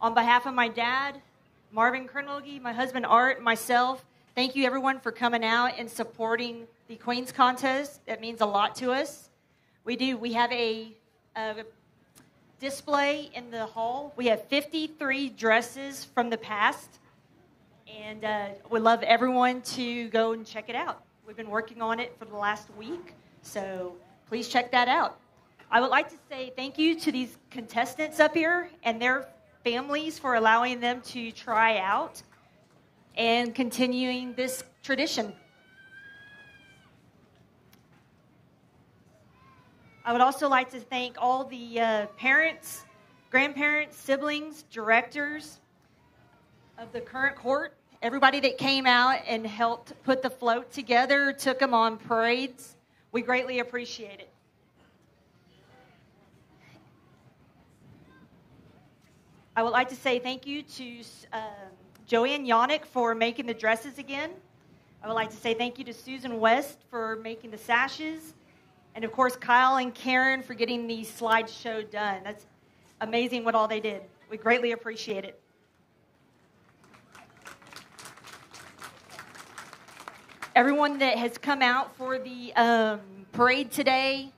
on behalf of my dad, Marvin Krenwelge, my husband Art, myself. Thank you, everyone, for coming out and supporting the Queens contest. That means a lot to us. We do. We have a, a display in the hall. We have 53 dresses from the past, and uh, we'd love everyone to go and check it out. We've been working on it for the last week, so please check that out. I would like to say thank you to these contestants up here and their families for allowing them to try out and continuing this tradition. I would also like to thank all the uh, parents, grandparents, siblings, directors of the current court, everybody that came out and helped put the float together, took them on parades. We greatly appreciate it. I would like to say thank you to uh, Joanne Yannick for making the dresses again. I would like to say thank you to Susan West for making the sashes. And of course, Kyle and Karen for getting the slideshow done. That's amazing what all they did. We greatly appreciate it. Everyone that has come out for the um, parade today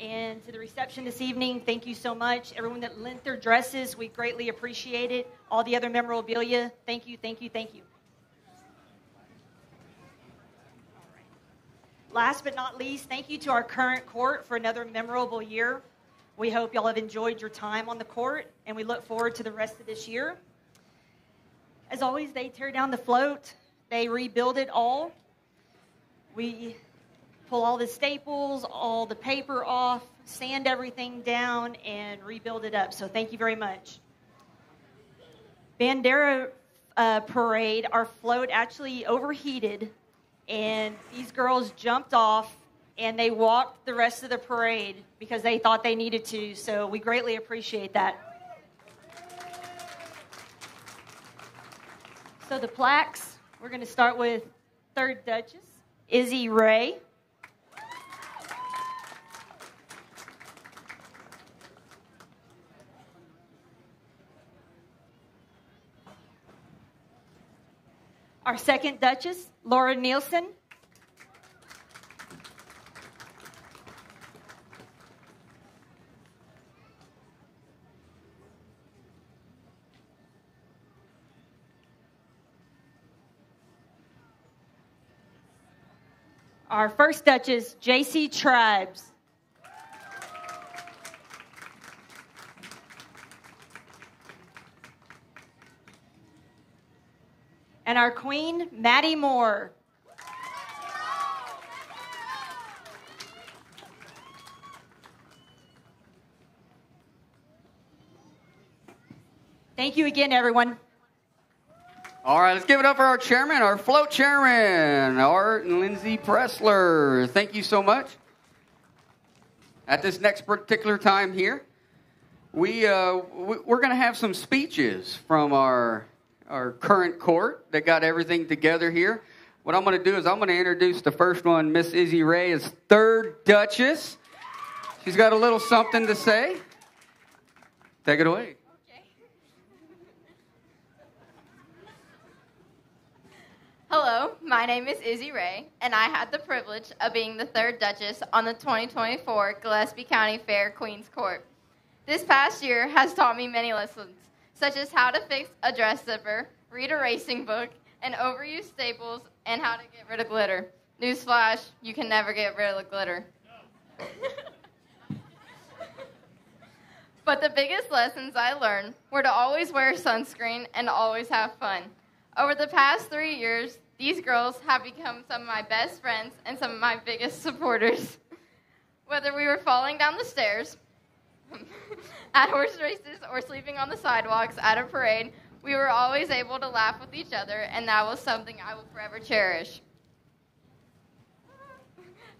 and to the reception this evening, thank you so much. Everyone that lent their dresses, we greatly appreciate it. All the other memorabilia, thank you, thank you, thank you. Last but not least, thank you to our current court for another memorable year. We hope y'all have enjoyed your time on the court, and we look forward to the rest of this year. As always, they tear down the float, they rebuild it all. We pull all the staples, all the paper off, sand everything down, and rebuild it up. So thank you very much. Bandera uh, parade, our float actually overheated, and these girls jumped off and they walked the rest of the parade because they thought they needed to. So we greatly appreciate that. So the plaques, we're going to start with third Duchess, Izzy Ray. Our second Duchess, Laura Nielsen. Our first Duchess, J.C. Tribes. and our queen, Maddie Moore. Thank you again, everyone.
All right, let's give it up for our chairman, our float chairman, Art and Lindsay Pressler. Thank you so much. At this next particular time here, we, uh, we're going to have some speeches from our our current court that got everything together here. What I'm going to do is I'm going to introduce the first one, Miss Izzy Ray, as third Duchess. She's got a little something to say. Take it away.
Hello, my name is Izzy Ray, and I had the privilege of being the third Duchess on the 2024 Gillespie County Fair Queen's Court. This past year has taught me many lessons, such as how to fix a dress zipper, read a racing book, and overuse staples, and how to get rid of glitter. Newsflash, you can never get rid of the glitter. [laughs] but the biggest lessons I learned were to always wear sunscreen and always have fun. Over the past three years, these girls have become some of my best friends and some of my biggest supporters. [laughs] Whether we were falling down the stairs, [laughs] [laughs] at horse races, or sleeping on the sidewalks at a parade, we were always able to laugh with each other, and that was something I will forever cherish.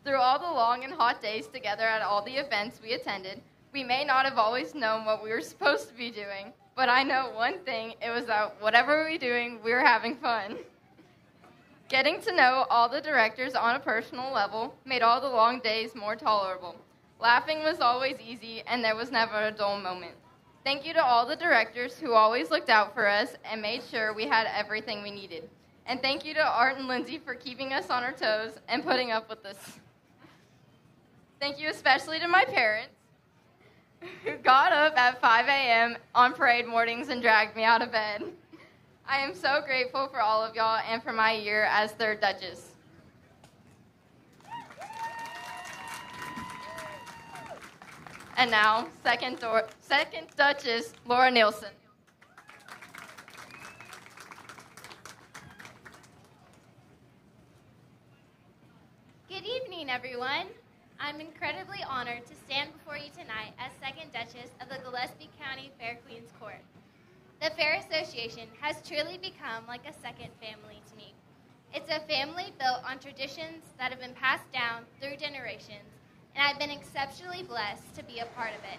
Through all the long and hot days together at all the events we attended, we may not have always known what we were supposed to be doing, but I know one thing it was that whatever we were doing, we were having fun. Getting to know all the directors on a personal level made all the long days more tolerable. Laughing was always easy, and there was never a dull moment. Thank you to all the directors who always looked out for us and made sure we had everything we needed. And thank you to Art and Lindsay for keeping us on our toes and putting up with us. Thank you especially to my parents who got up at 5 a.m. on parade mornings and dragged me out of bed. I am so grateful for all of y'all and for my year as third Duchess. And now, second, second Duchess, Laura Nielsen.
Good evening, everyone. I'm incredibly honored to stand before you tonight as second Duchess of the Gillespie County Fair Queens Court. The Fair Association has truly become like a second family to me. It's a family built on traditions that have been passed down through generations, and I've been exceptionally blessed to be a part of it.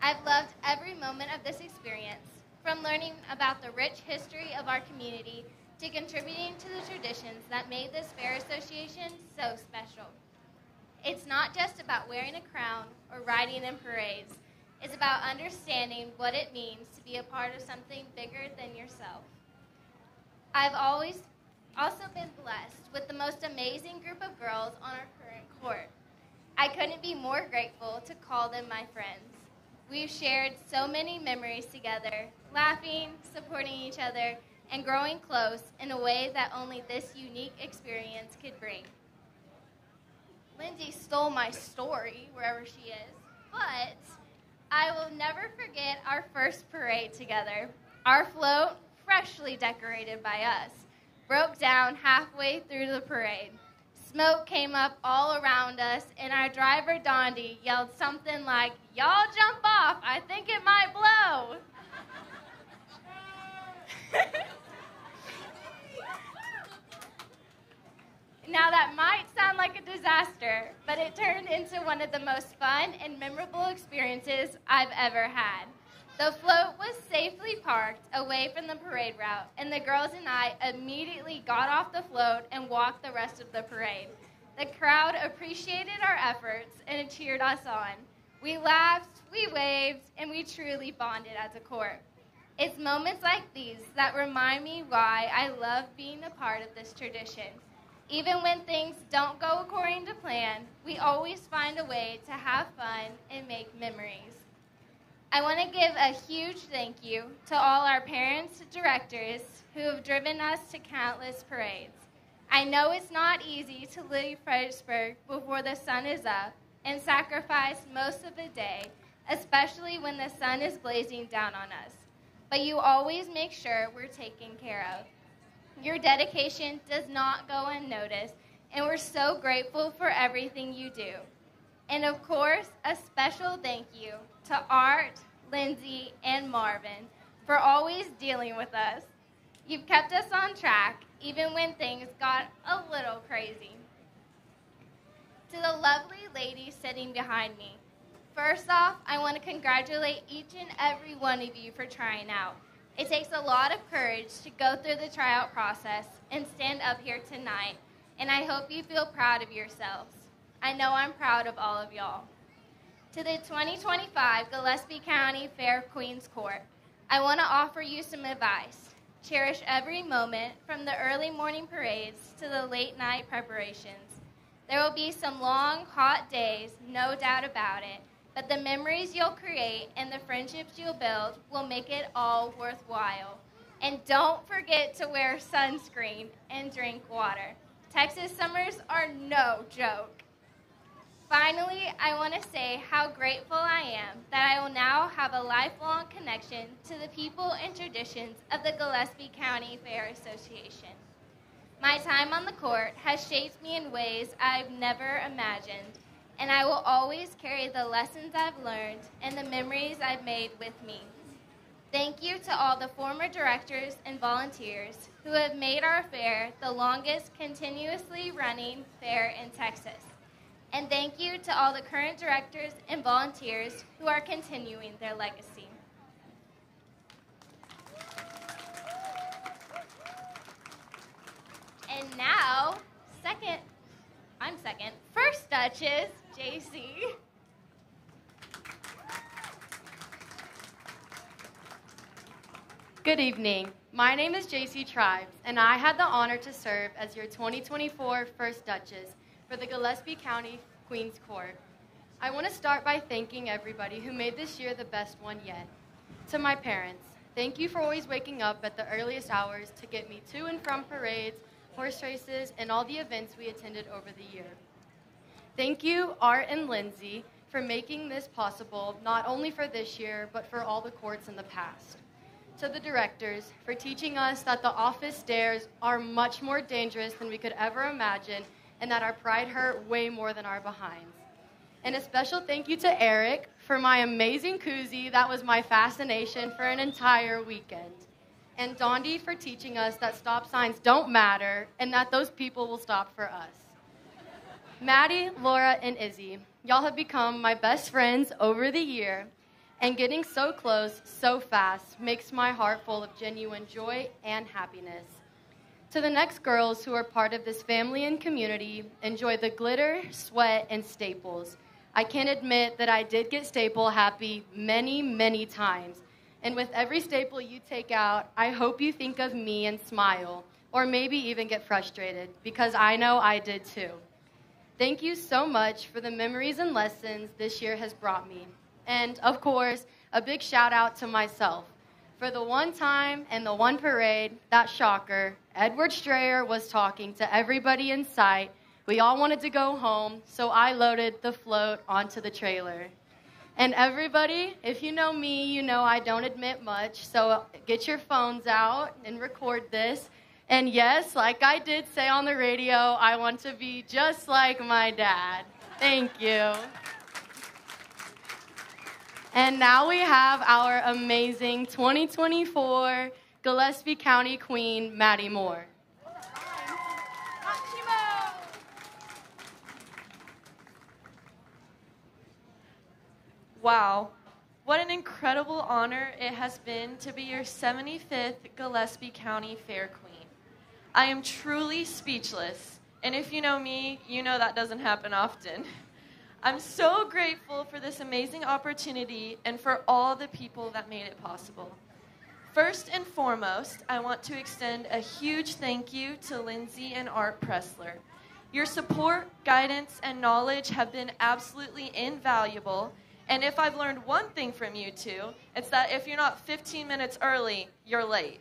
I've loved every moment of this experience, from learning about the rich history of our community to contributing to the traditions that made this Fair Association so special. It's not just about wearing a crown or riding in parades. It's about understanding what it means to be a part of something bigger than yourself. I've always also been blessed with the most amazing group of girls on our current court. I couldn't be more grateful to call them my friends. We've shared so many memories together, laughing, supporting each other, and growing close in a way that only this unique experience could bring. Lindsay stole my story wherever she is, but I will never forget our first parade together. Our float, freshly decorated by us, broke down halfway through the parade. Smoke came up all around us, and our driver, Dondi, yelled something like, Y'all jump off, I think it might blow. [laughs] Now, that might sound like a disaster, but it turned into one of the most fun and memorable experiences I've ever had. The float was safely parked away from the parade route, and the girls and I immediately got off the float and walked the rest of the parade. The crowd appreciated our efforts and cheered us on. We laughed, we waved, and we truly bonded as a corps. It's moments like these that remind me why I love being a part of this tradition. Even when things don't go according to plan, we always find a way to have fun and make memories. I want to give a huge thank you to all our parents, directors who have driven us to countless parades. I know it's not easy to leave Fredericksburg before the sun is up and sacrifice most of the day, especially when the sun is blazing down on us. But you always make sure we're taken care of. Your dedication does not go unnoticed, and we're so grateful for everything you do. And of course, a special thank you to Art, Lindsay, and Marvin for always dealing with us. You've kept us on track, even when things got a little crazy. To the lovely lady sitting behind me, first off, I want to congratulate each and every one of you for trying out. It takes a lot of courage to go through the tryout process and stand up here tonight, and I hope you feel proud of yourselves. I know I'm proud of all of y'all. To the 2025 Gillespie County Fair Queens Court, I want to offer you some advice. Cherish every moment from the early morning parades to the late night preparations. There will be some long, hot days, no doubt about it, but the memories you'll create and the friendships you'll build will make it all worthwhile. And don't forget to wear sunscreen and drink water. Texas summers are no joke. Finally, I want to say how grateful I am that I will now have a lifelong connection to the people and traditions of the Gillespie County Fair Association. My time on the court has shaped me in ways I've never imagined, and I will always carry the lessons I've learned and the memories I've made with me. Thank you to all the former directors and volunteers who have made our fair the longest continuously running fair in Texas. And thank you to all the current directors and volunteers who are continuing their legacy. And now, second, I'm second, first Duchess, JC.
Good evening. My name is JC Tribes, and I had the honor to serve as your 2024 First Duchess for the Gillespie County Queen's Court. I want to start by thanking everybody who made this year the best one yet. To my parents, thank you for always waking up at the earliest hours to get me to and from parades, horse races, and all the events we attended over the year. Thank you, Art and Lindsay, for making this possible, not only for this year, but for all the courts in the past. To the directors, for teaching us that the office stairs are much more dangerous than we could ever imagine, and that our pride hurt way more than our behinds. And a special thank you to Eric for my amazing koozie that was my fascination for an entire weekend. And Dondi for teaching us that stop signs don't matter and that those people will stop for us. Maddie, Laura, and Izzy, y'all have become my best friends over the year, and getting so close so fast makes my heart full of genuine joy and happiness. To the next girls who are part of this family and community, enjoy the glitter, sweat, and staples. I can admit that I did get staple happy many, many times. And with every staple you take out, I hope you think of me and smile, or maybe even get frustrated, because I know I did too. Thank you so much for the memories and lessons this year has brought me. And of course, a big shout out to myself. For the one time and the one parade, that shocker, Edward Strayer was talking to everybody in sight. We all wanted to go home, so I loaded the float onto the trailer. And everybody, if you know me, you know I don't admit much, so get your phones out and record this. And yes, like I did say on the radio, I want to be just like my dad. Thank you. And now we have our amazing 2024 Gillespie County Queen, Maddie Moore.
Wow. What an incredible honor it has been to be your 75th Gillespie County Fair Queen. I am truly speechless, and if you know me, you know that doesn't happen often. [laughs] I'm so grateful for this amazing opportunity and for all the people that made it possible. First and foremost, I want to extend a huge thank you to Lindsay and Art Pressler. Your support, guidance, and knowledge have been absolutely invaluable. And if I've learned one thing from you two, it's that if you're not 15 minutes early, you're late.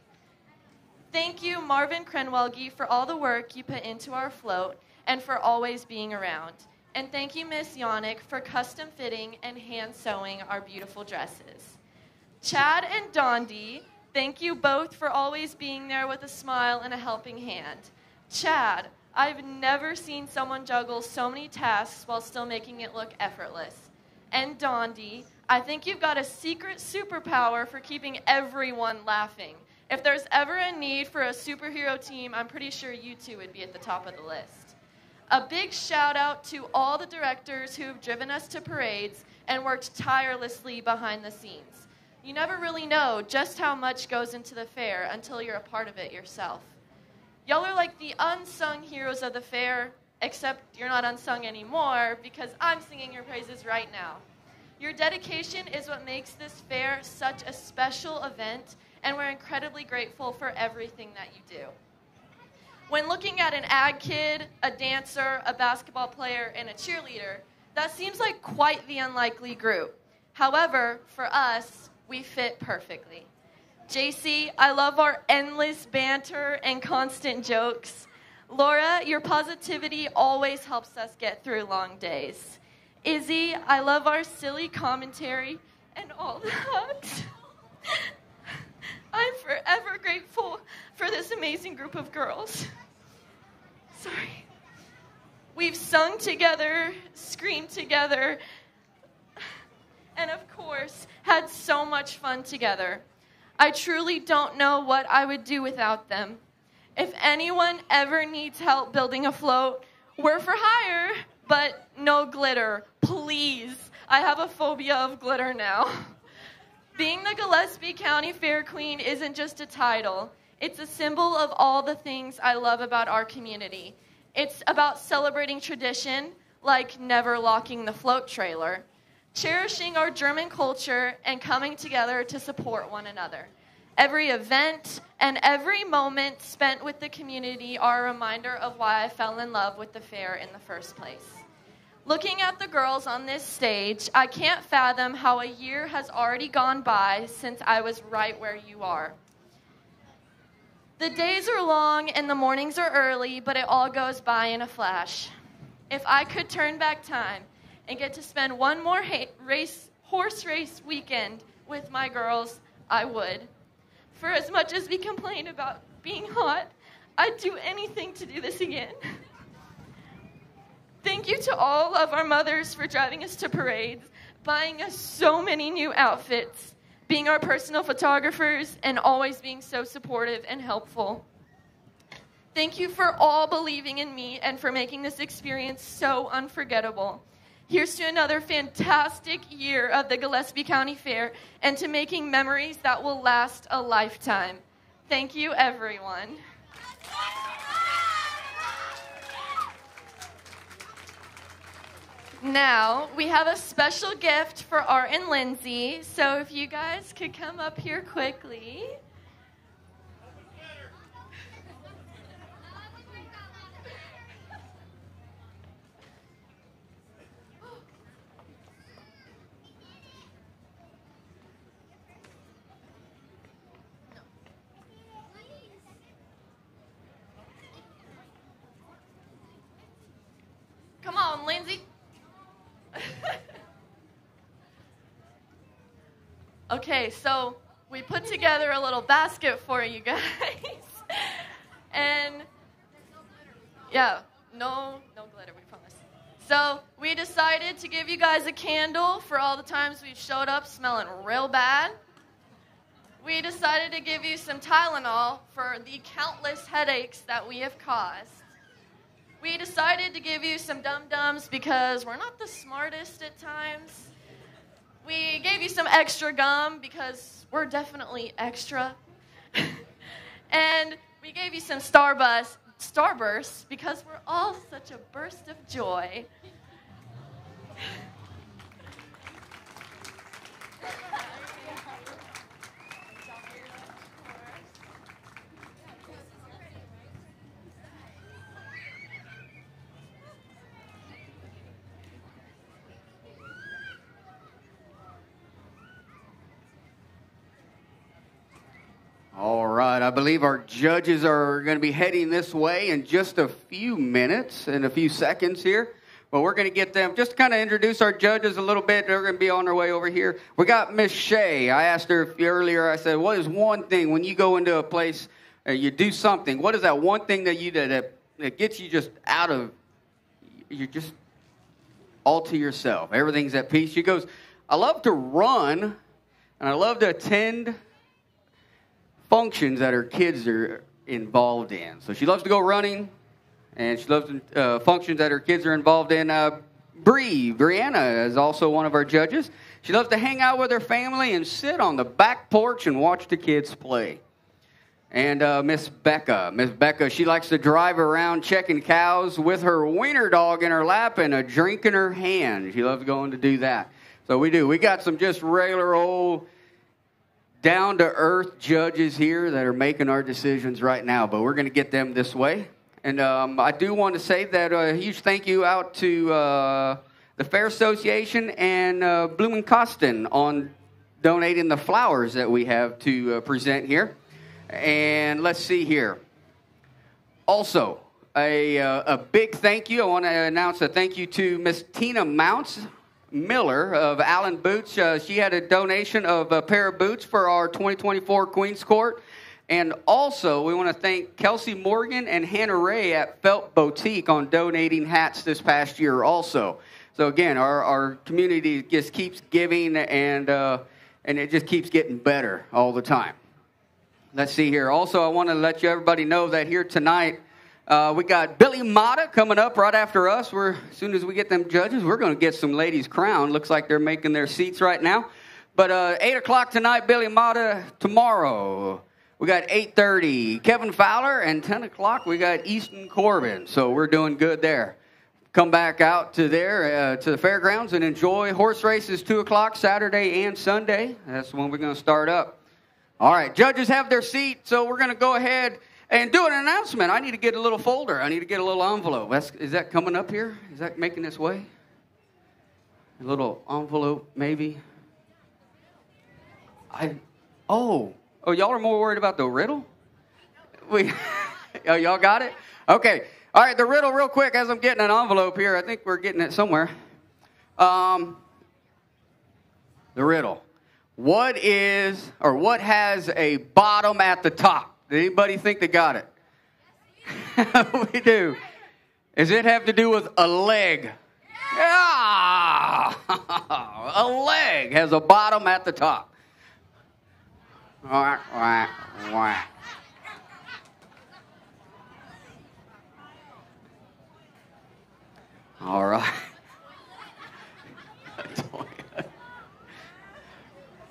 Thank you, Marvin Krenwelge, for all the work you put into our float and for always being around. And thank you, Miss Yannick, for custom fitting and hand sewing our beautiful dresses. Chad and Dondi, thank you both for always being there with a smile and a helping hand. Chad, I've never seen someone juggle so many tasks while still making it look effortless. And Dondi, I think you've got a secret superpower for keeping everyone laughing. If there's ever a need for a superhero team, I'm pretty sure you two would be at the top of the list. A big shout out to all the directors who have driven us to parades and worked tirelessly behind the scenes. You never really know just how much goes into the fair until you're a part of it yourself. Y'all are like the unsung heroes of the fair, except you're not unsung anymore because I'm singing your praises right now. Your dedication is what makes this fair such a special event, and we're incredibly grateful for everything that you do. When looking at an ag kid, a dancer, a basketball player, and a cheerleader, that seems like quite the unlikely group. However, for us, we fit perfectly. JC, I love our endless banter and constant jokes. Laura, your positivity always helps us get through long days. Izzy, I love our silly commentary and all the hugs. I'm forever grateful for this amazing group of girls. Sorry. We've sung together, screamed together, and of course, had so much fun together. I truly don't know what I would do without them. If anyone ever needs help building a float, we're for hire, but no glitter, please. I have a phobia of glitter now. [laughs] Being the Gillespie County Fair Queen isn't just a title, it's a symbol of all the things I love about our community. It's about celebrating tradition, like never locking the float trailer, cherishing our German culture, and coming together to support one another. Every event and every moment spent with the community are a reminder of why I fell in love with the fair in the first place. Looking at the girls on this stage, I can't fathom how a year has already gone by since I was right where you are. The days are long and the mornings are early, but it all goes by in a flash. If I could turn back time and get to spend one more ha- race, horse race weekend with my girls, I would. For as much as we complain about being hot, I'd do anything to do this again. [laughs] Thank you to all of our mothers for driving us to parades, buying us so many new outfits, being our personal photographers, and always being so supportive and helpful. Thank you for all believing in me and for making this experience so unforgettable. Here's to another fantastic year of the Gillespie County Fair and to making memories that will last a lifetime. Thank you, everyone. Now, we have a special gift for Art and Lindsay, so if you guys could come up here quickly. Lindsay. [laughs] okay, so we put together a little basket for you guys. [laughs] and yeah, no no glitter, we promise. So, we decided to give you guys a candle for all the times we've showed up smelling real bad. We decided to give you some Tylenol for the countless headaches that we have caused. We decided to give you some dum dums because we're not the smartest at times. We gave you some extra gum because we're definitely extra. [laughs] and we gave you some Starbus, Starbursts because we're all such a burst of joy. [laughs]
All right, I believe our judges are going to be heading this way in just a few minutes, in a few seconds here. But we're going to get them, just to kind of introduce our judges a little bit. They're going to be on their way over here. We got Miss Shea. I asked her earlier, I said, What is one thing when you go into a place, uh, you do something, what is that one thing that you that, that gets you just out of, you're just all to yourself? Everything's at peace. She goes, I love to run, and I love to attend functions that her kids are involved in. So she loves to go running, and she loves uh, functions that her kids are involved in. Uh, Bree, Brianna is also one of our judges. She loves to hang out with her family and sit on the back porch and watch the kids play. And uh, Miss Becca, Miss Becca, she likes to drive around checking cows with her wiener dog in her lap and a drink in her hand. She loves going to do that. So we do. We got some just regular old down to earth judges here that are making our decisions right now, but we're going to get them this way. And um, I do want to say that a huge thank you out to uh, the Fair Association and uh, Blumenkosten on donating the flowers that we have to uh, present here. And let's see here. Also, a, uh, a big thank you. I want to announce a thank you to Miss Tina Mounts Miller of Allen Boots. Uh, she had a donation of a pair of boots for our 2024 Queens Court. And also, we want to thank Kelsey Morgan and Hannah Ray at Felt Boutique on donating hats this past year, also. So, again, our, our community just keeps giving and, uh, and it just keeps getting better all the time. Let's see here. Also, I want to let you everybody know that here tonight, uh, we got Billy Mata coming up right after us. We're as soon as we get them judges, we're going to get some ladies crowned. Looks like they're making their seats right now. But uh, eight o'clock tonight, Billy Mata. Tomorrow, we got eight thirty, Kevin Fowler, and ten o'clock we got Easton Corbin. So we're doing good there. Come back out to there uh, to the fairgrounds and enjoy horse races two o'clock Saturday and Sunday. That's when we're going to start up. All right, judges have their seat, so we're going to go ahead and do an announcement. I need to get a little folder. I need to get a little envelope. That's, is that coming up here? Is that making its way? A little envelope, maybe. I. Oh, oh, y'all are more worried about the riddle. We, [laughs] oh, y'all got it. Okay. All right, the riddle, real quick, as I'm getting an envelope here. I think we're getting it somewhere. Um, the riddle. What is, or what has a bottom at the top? Did anybody think they got it? [laughs] we do. Does it have to do with a leg? Yeah! [laughs] a leg has a bottom at the top. Wah, wah, wah. All right.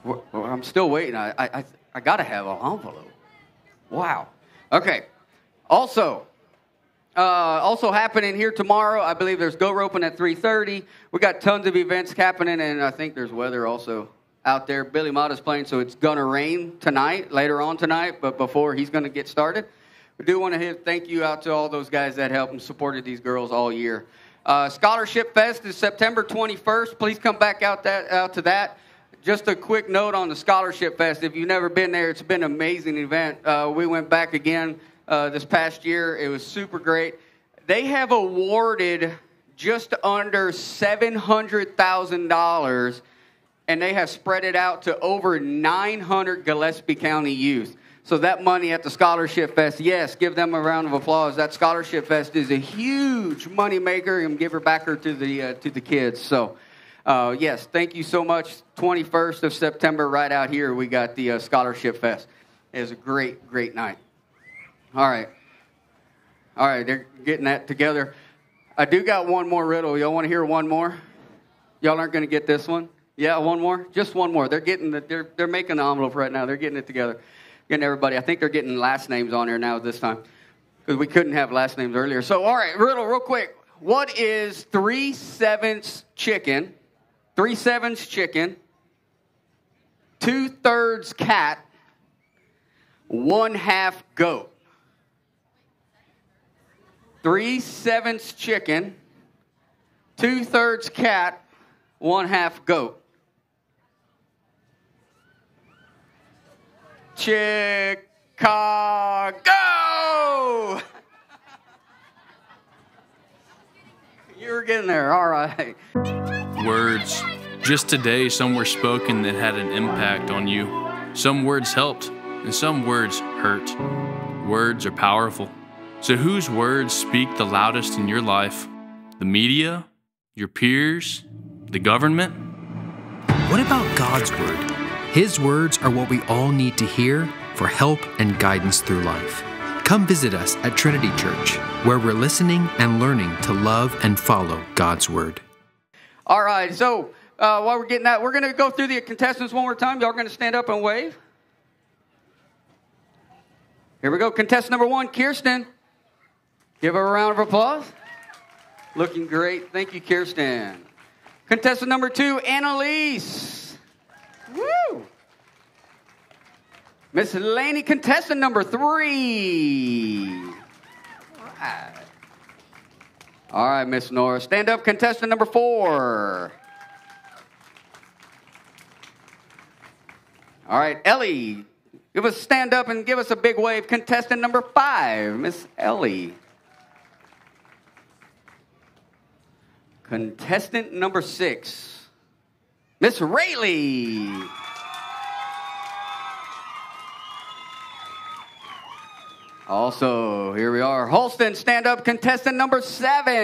[laughs] I'm still waiting. I, I, I got to have an envelope. Wow. Okay. Also, uh, also happening here tomorrow. I believe there's go roping at 3:30. We got tons of events happening, and I think there's weather also out there. Billy Mata's playing, so it's gonna rain tonight, later on tonight. But before he's gonna get started, we do want to thank you out to all those guys that helped and supported these girls all year. Uh, Scholarship Fest is September 21st. Please come back out that out to that just a quick note on the Scholarship Fest. If you've never been there, it's been an amazing event. Uh, we went back again uh, this past year. It was super great. They have awarded just under $700,000 and they have spread it out to over 900 Gillespie County youth. So that money at the Scholarship Fest, yes, give them a round of applause. That Scholarship Fest is a huge money maker and giver backer to the uh, to the kids. So uh, yes, thank you so much. 21st of September, right out here, we got the uh, Scholarship Fest. It was a great, great night. All right. All right, they're getting that together. I do got one more riddle. Y'all want to hear one more? Y'all aren't going to get this one? Yeah, one more? Just one more. They're getting the, they're, they're making the envelope right now. They're getting it together. Getting everybody. I think they're getting last names on here now this time because we couldn't have last names earlier. So, all right, riddle, real quick. What is three sevenths chicken? Three sevens chicken, two thirds cat, one half goat. Three sevenths chicken, two thirds cat, one half goat. Chicago! You were getting there, all right.
Words. Just today, some were spoken that had an impact on you. Some words helped, and some words hurt. Words are powerful. So, whose words speak the loudest in your life? The media? Your peers? The government?
What about God's Word? His words are what we all need to hear for help and guidance through life. Come visit us at Trinity Church, where we're listening and learning to love and follow God's Word.
All right, so uh, while we're getting that, we're going to go through the contestants one more time. Y'all going to stand up and wave. Here we go. Contestant number one, Kirsten. Give her a round of applause. Looking great. Thank you, Kirsten. Contestant number two, Annalise. Miss Laney, contestant number three. All right. All right, Miss Nora. Stand up, contestant number four. All right, Ellie. Give us stand up and give us a big wave. Contestant number five, Miss Ellie. Contestant number six, Miss Rayleigh. Also, here we are. Holston, stand up, contestant number seven.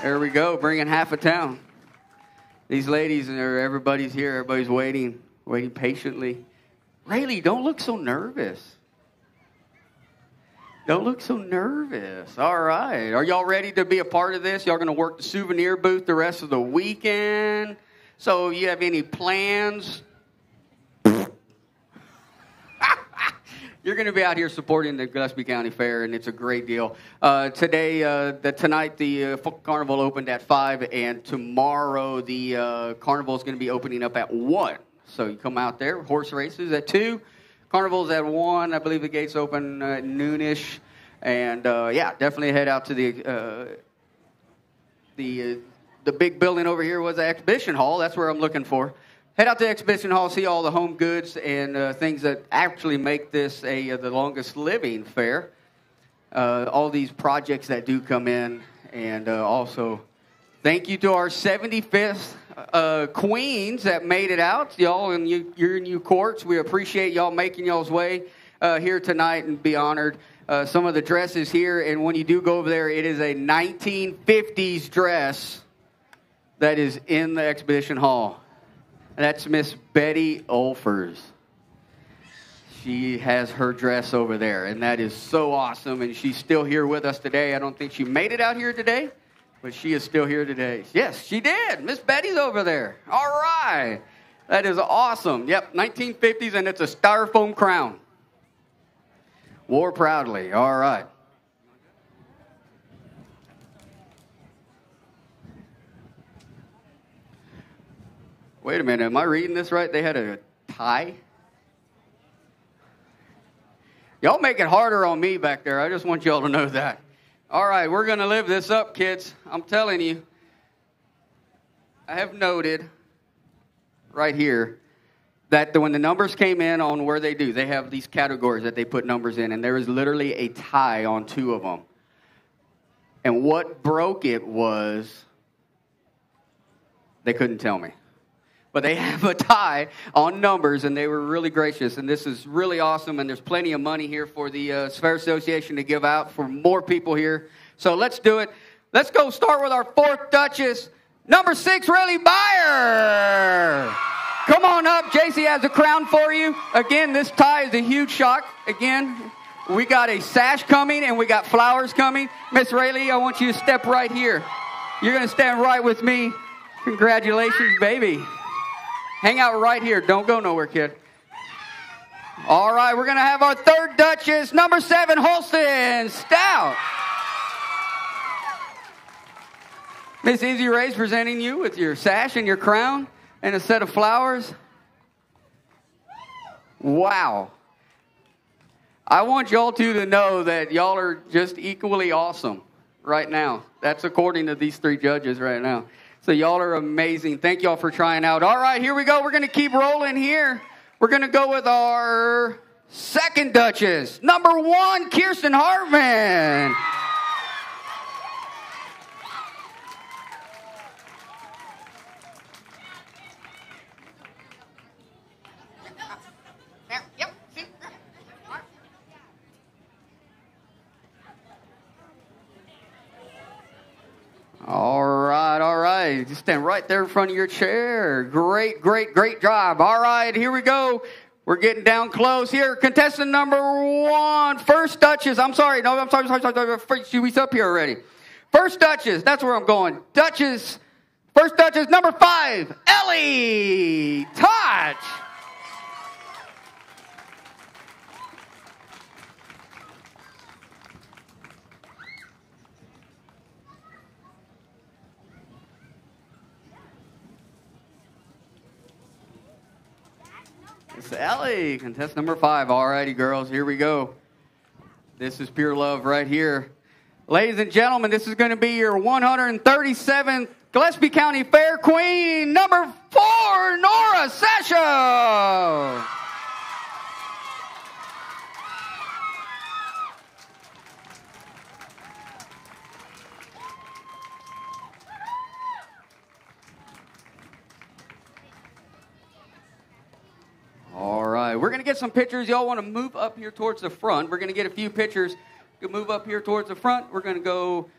There we go, bringing half a town. These ladies, everybody's here, everybody's waiting, waiting patiently. Rayleigh, don't look so nervous. Don't look so nervous. All right. Are y'all ready to be a part of this? Y'all going to work the souvenir booth the rest of the weekend? So, you have any plans? You're going to be out here supporting the Gillespie County Fair, and it's a great deal. Uh, today, uh, the, tonight, the uh, Folk Carnival opened at 5, and tomorrow, the uh, Carnival is going to be opening up at 1. So you come out there. Horse races at 2. Carnival's at 1. I believe the gates open at noonish. And uh, yeah, definitely head out to the uh, the uh, the big building over here was the exhibition hall. That's where I'm looking for. Head out to the exhibition hall, see all the home goods and uh, things that actually make this a uh, the longest living fair. Uh, all these projects that do come in, and uh, also thank you to our 75th uh, queens that made it out, y'all, and you, your new courts. We appreciate y'all making y'all's way uh, here tonight and be honored. Some of the dresses here, and when you do go over there, it is a 1950s dress that is in the exhibition hall. And that's Miss Betty Olfers. She has her dress over there, and that is so awesome. And she's still here with us today. I don't think she made it out here today, but she is still here today. Yes, she did. Miss Betty's over there. All right. That is awesome. Yep, 1950s, and it's a styrofoam crown. Wore proudly. All right. Wait a minute. Am I reading this right? They had a tie? Y'all make it harder on me back there. I just want y'all to know that. All right, we're going to live this up, kids. I'm telling you. I have noted right here that when the numbers came in on where they do, they have these categories that they put numbers in, and there is literally a tie on two of them. And what broke it was they couldn't tell me. But they [laughs] have a tie on numbers, and they were really gracious. And this is really awesome, and there's plenty of money here for the uh, Fair Association to give out for more people here. So let's do it. Let's go start with our fourth Duchess, number six, Rayleigh Byer. Come on up. JC has a crown for you. Again, this tie is a huge shock. Again, we got a sash coming and we got flowers coming. Miss Rayleigh, I want you to step right here. You're going to stand right with me. Congratulations, baby. Hang out right here. Don't go nowhere, kid. All right, we're going to have our third Duchess, number seven, Holston Stout. Miss Izzy Ray's presenting you with your sash and your crown and a set of flowers. Wow. I want y'all two to know that y'all are just equally awesome right now. That's according to these three judges right now. So y'all are amazing. Thank y'all for trying out. All right, here we go. We're going to keep rolling here. We're going to go with our second Duchess, number one, Kirsten Hartman. All right, all right. Just stand right there in front of your chair. Great, great, great job. All right, here we go. We're getting down close here. Contestant number one, first Duchess. I'm sorry. No, I'm sorry. sorry, sorry, sorry. First, She's up here already. First Duchess. That's where I'm going. Duchess. First Duchess number five, Ellie Touch. It's Ellie, contestant number five. All righty, girls, here we go. This is pure love right here. Ladies and gentlemen, this is going to be your 137th Gillespie County Fair Queen, number four, Nora Sasha. We're going to get some pictures. Y'all want to move up here towards the front. We're going to get a few pictures. Move up here towards the front. We're going to go,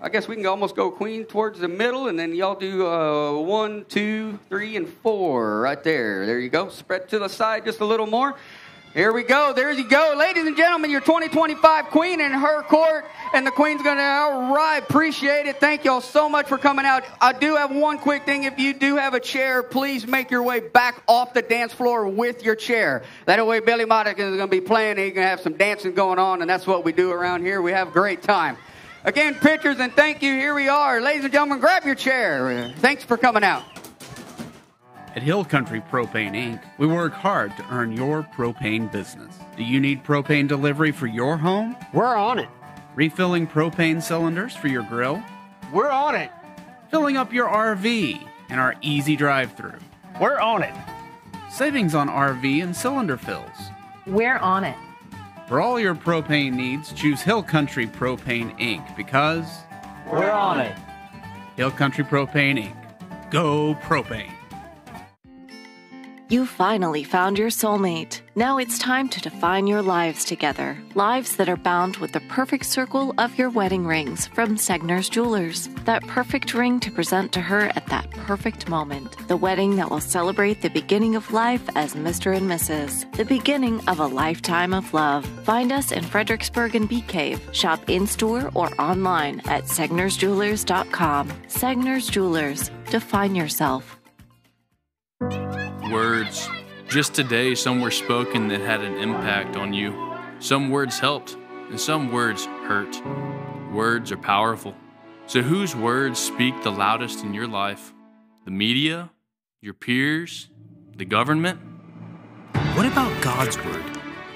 I guess we can almost go queen towards the middle, and then y'all do uh, one, two, three, and four right there. There you go. Spread to the side just a little more. Here we go. There you go. Ladies and gentlemen, your 2025 queen in her court, and the queen's going to arrive. Appreciate it. Thank y'all so much for coming out. I do have one quick thing. If you do have a chair, please make your way back off the dance floor with your chair. That way, Billy Monica is going to be playing, and you're going to have some dancing going on, and that's what we do around here. We have great time. Again, pictures and thank you. Here we are. Ladies and gentlemen, grab your chair. Thanks for coming out.
At Hill Country Propane Inc., we work hard to earn your propane business. Do you need propane delivery for your home?
We're on it.
Refilling propane cylinders for your grill?
We're on it.
Filling up your RV and our easy drive through?
We're on it.
Savings on RV and cylinder fills?
We're on it.
For all your propane needs, choose Hill Country Propane Inc. because
We're on it.
Hill Country Propane Inc. Go propane.
You finally found your soulmate. Now it's time to define your lives together. Lives that are bound with the perfect circle of your wedding rings from Segner's Jewelers. That perfect ring to present to her at that perfect moment. The wedding that will celebrate the beginning of life as Mr. and Mrs. The beginning of a lifetime of love. Find us in Fredericksburg and Bee Cave. Shop in store or online at segnersjewelers.com. Segner's Jewelers. Define yourself.
Words. Just today, some were spoken that had an impact on you. Some words helped, and some words hurt. Words are powerful. So, whose words speak the loudest in your life? The media? Your peers? The government?
What about God's Word?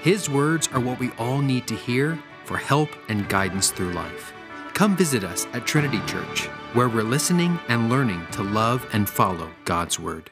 His words are what we all need to hear for help and guidance through life. Come visit us at Trinity Church, where we're listening and learning to love and follow God's Word.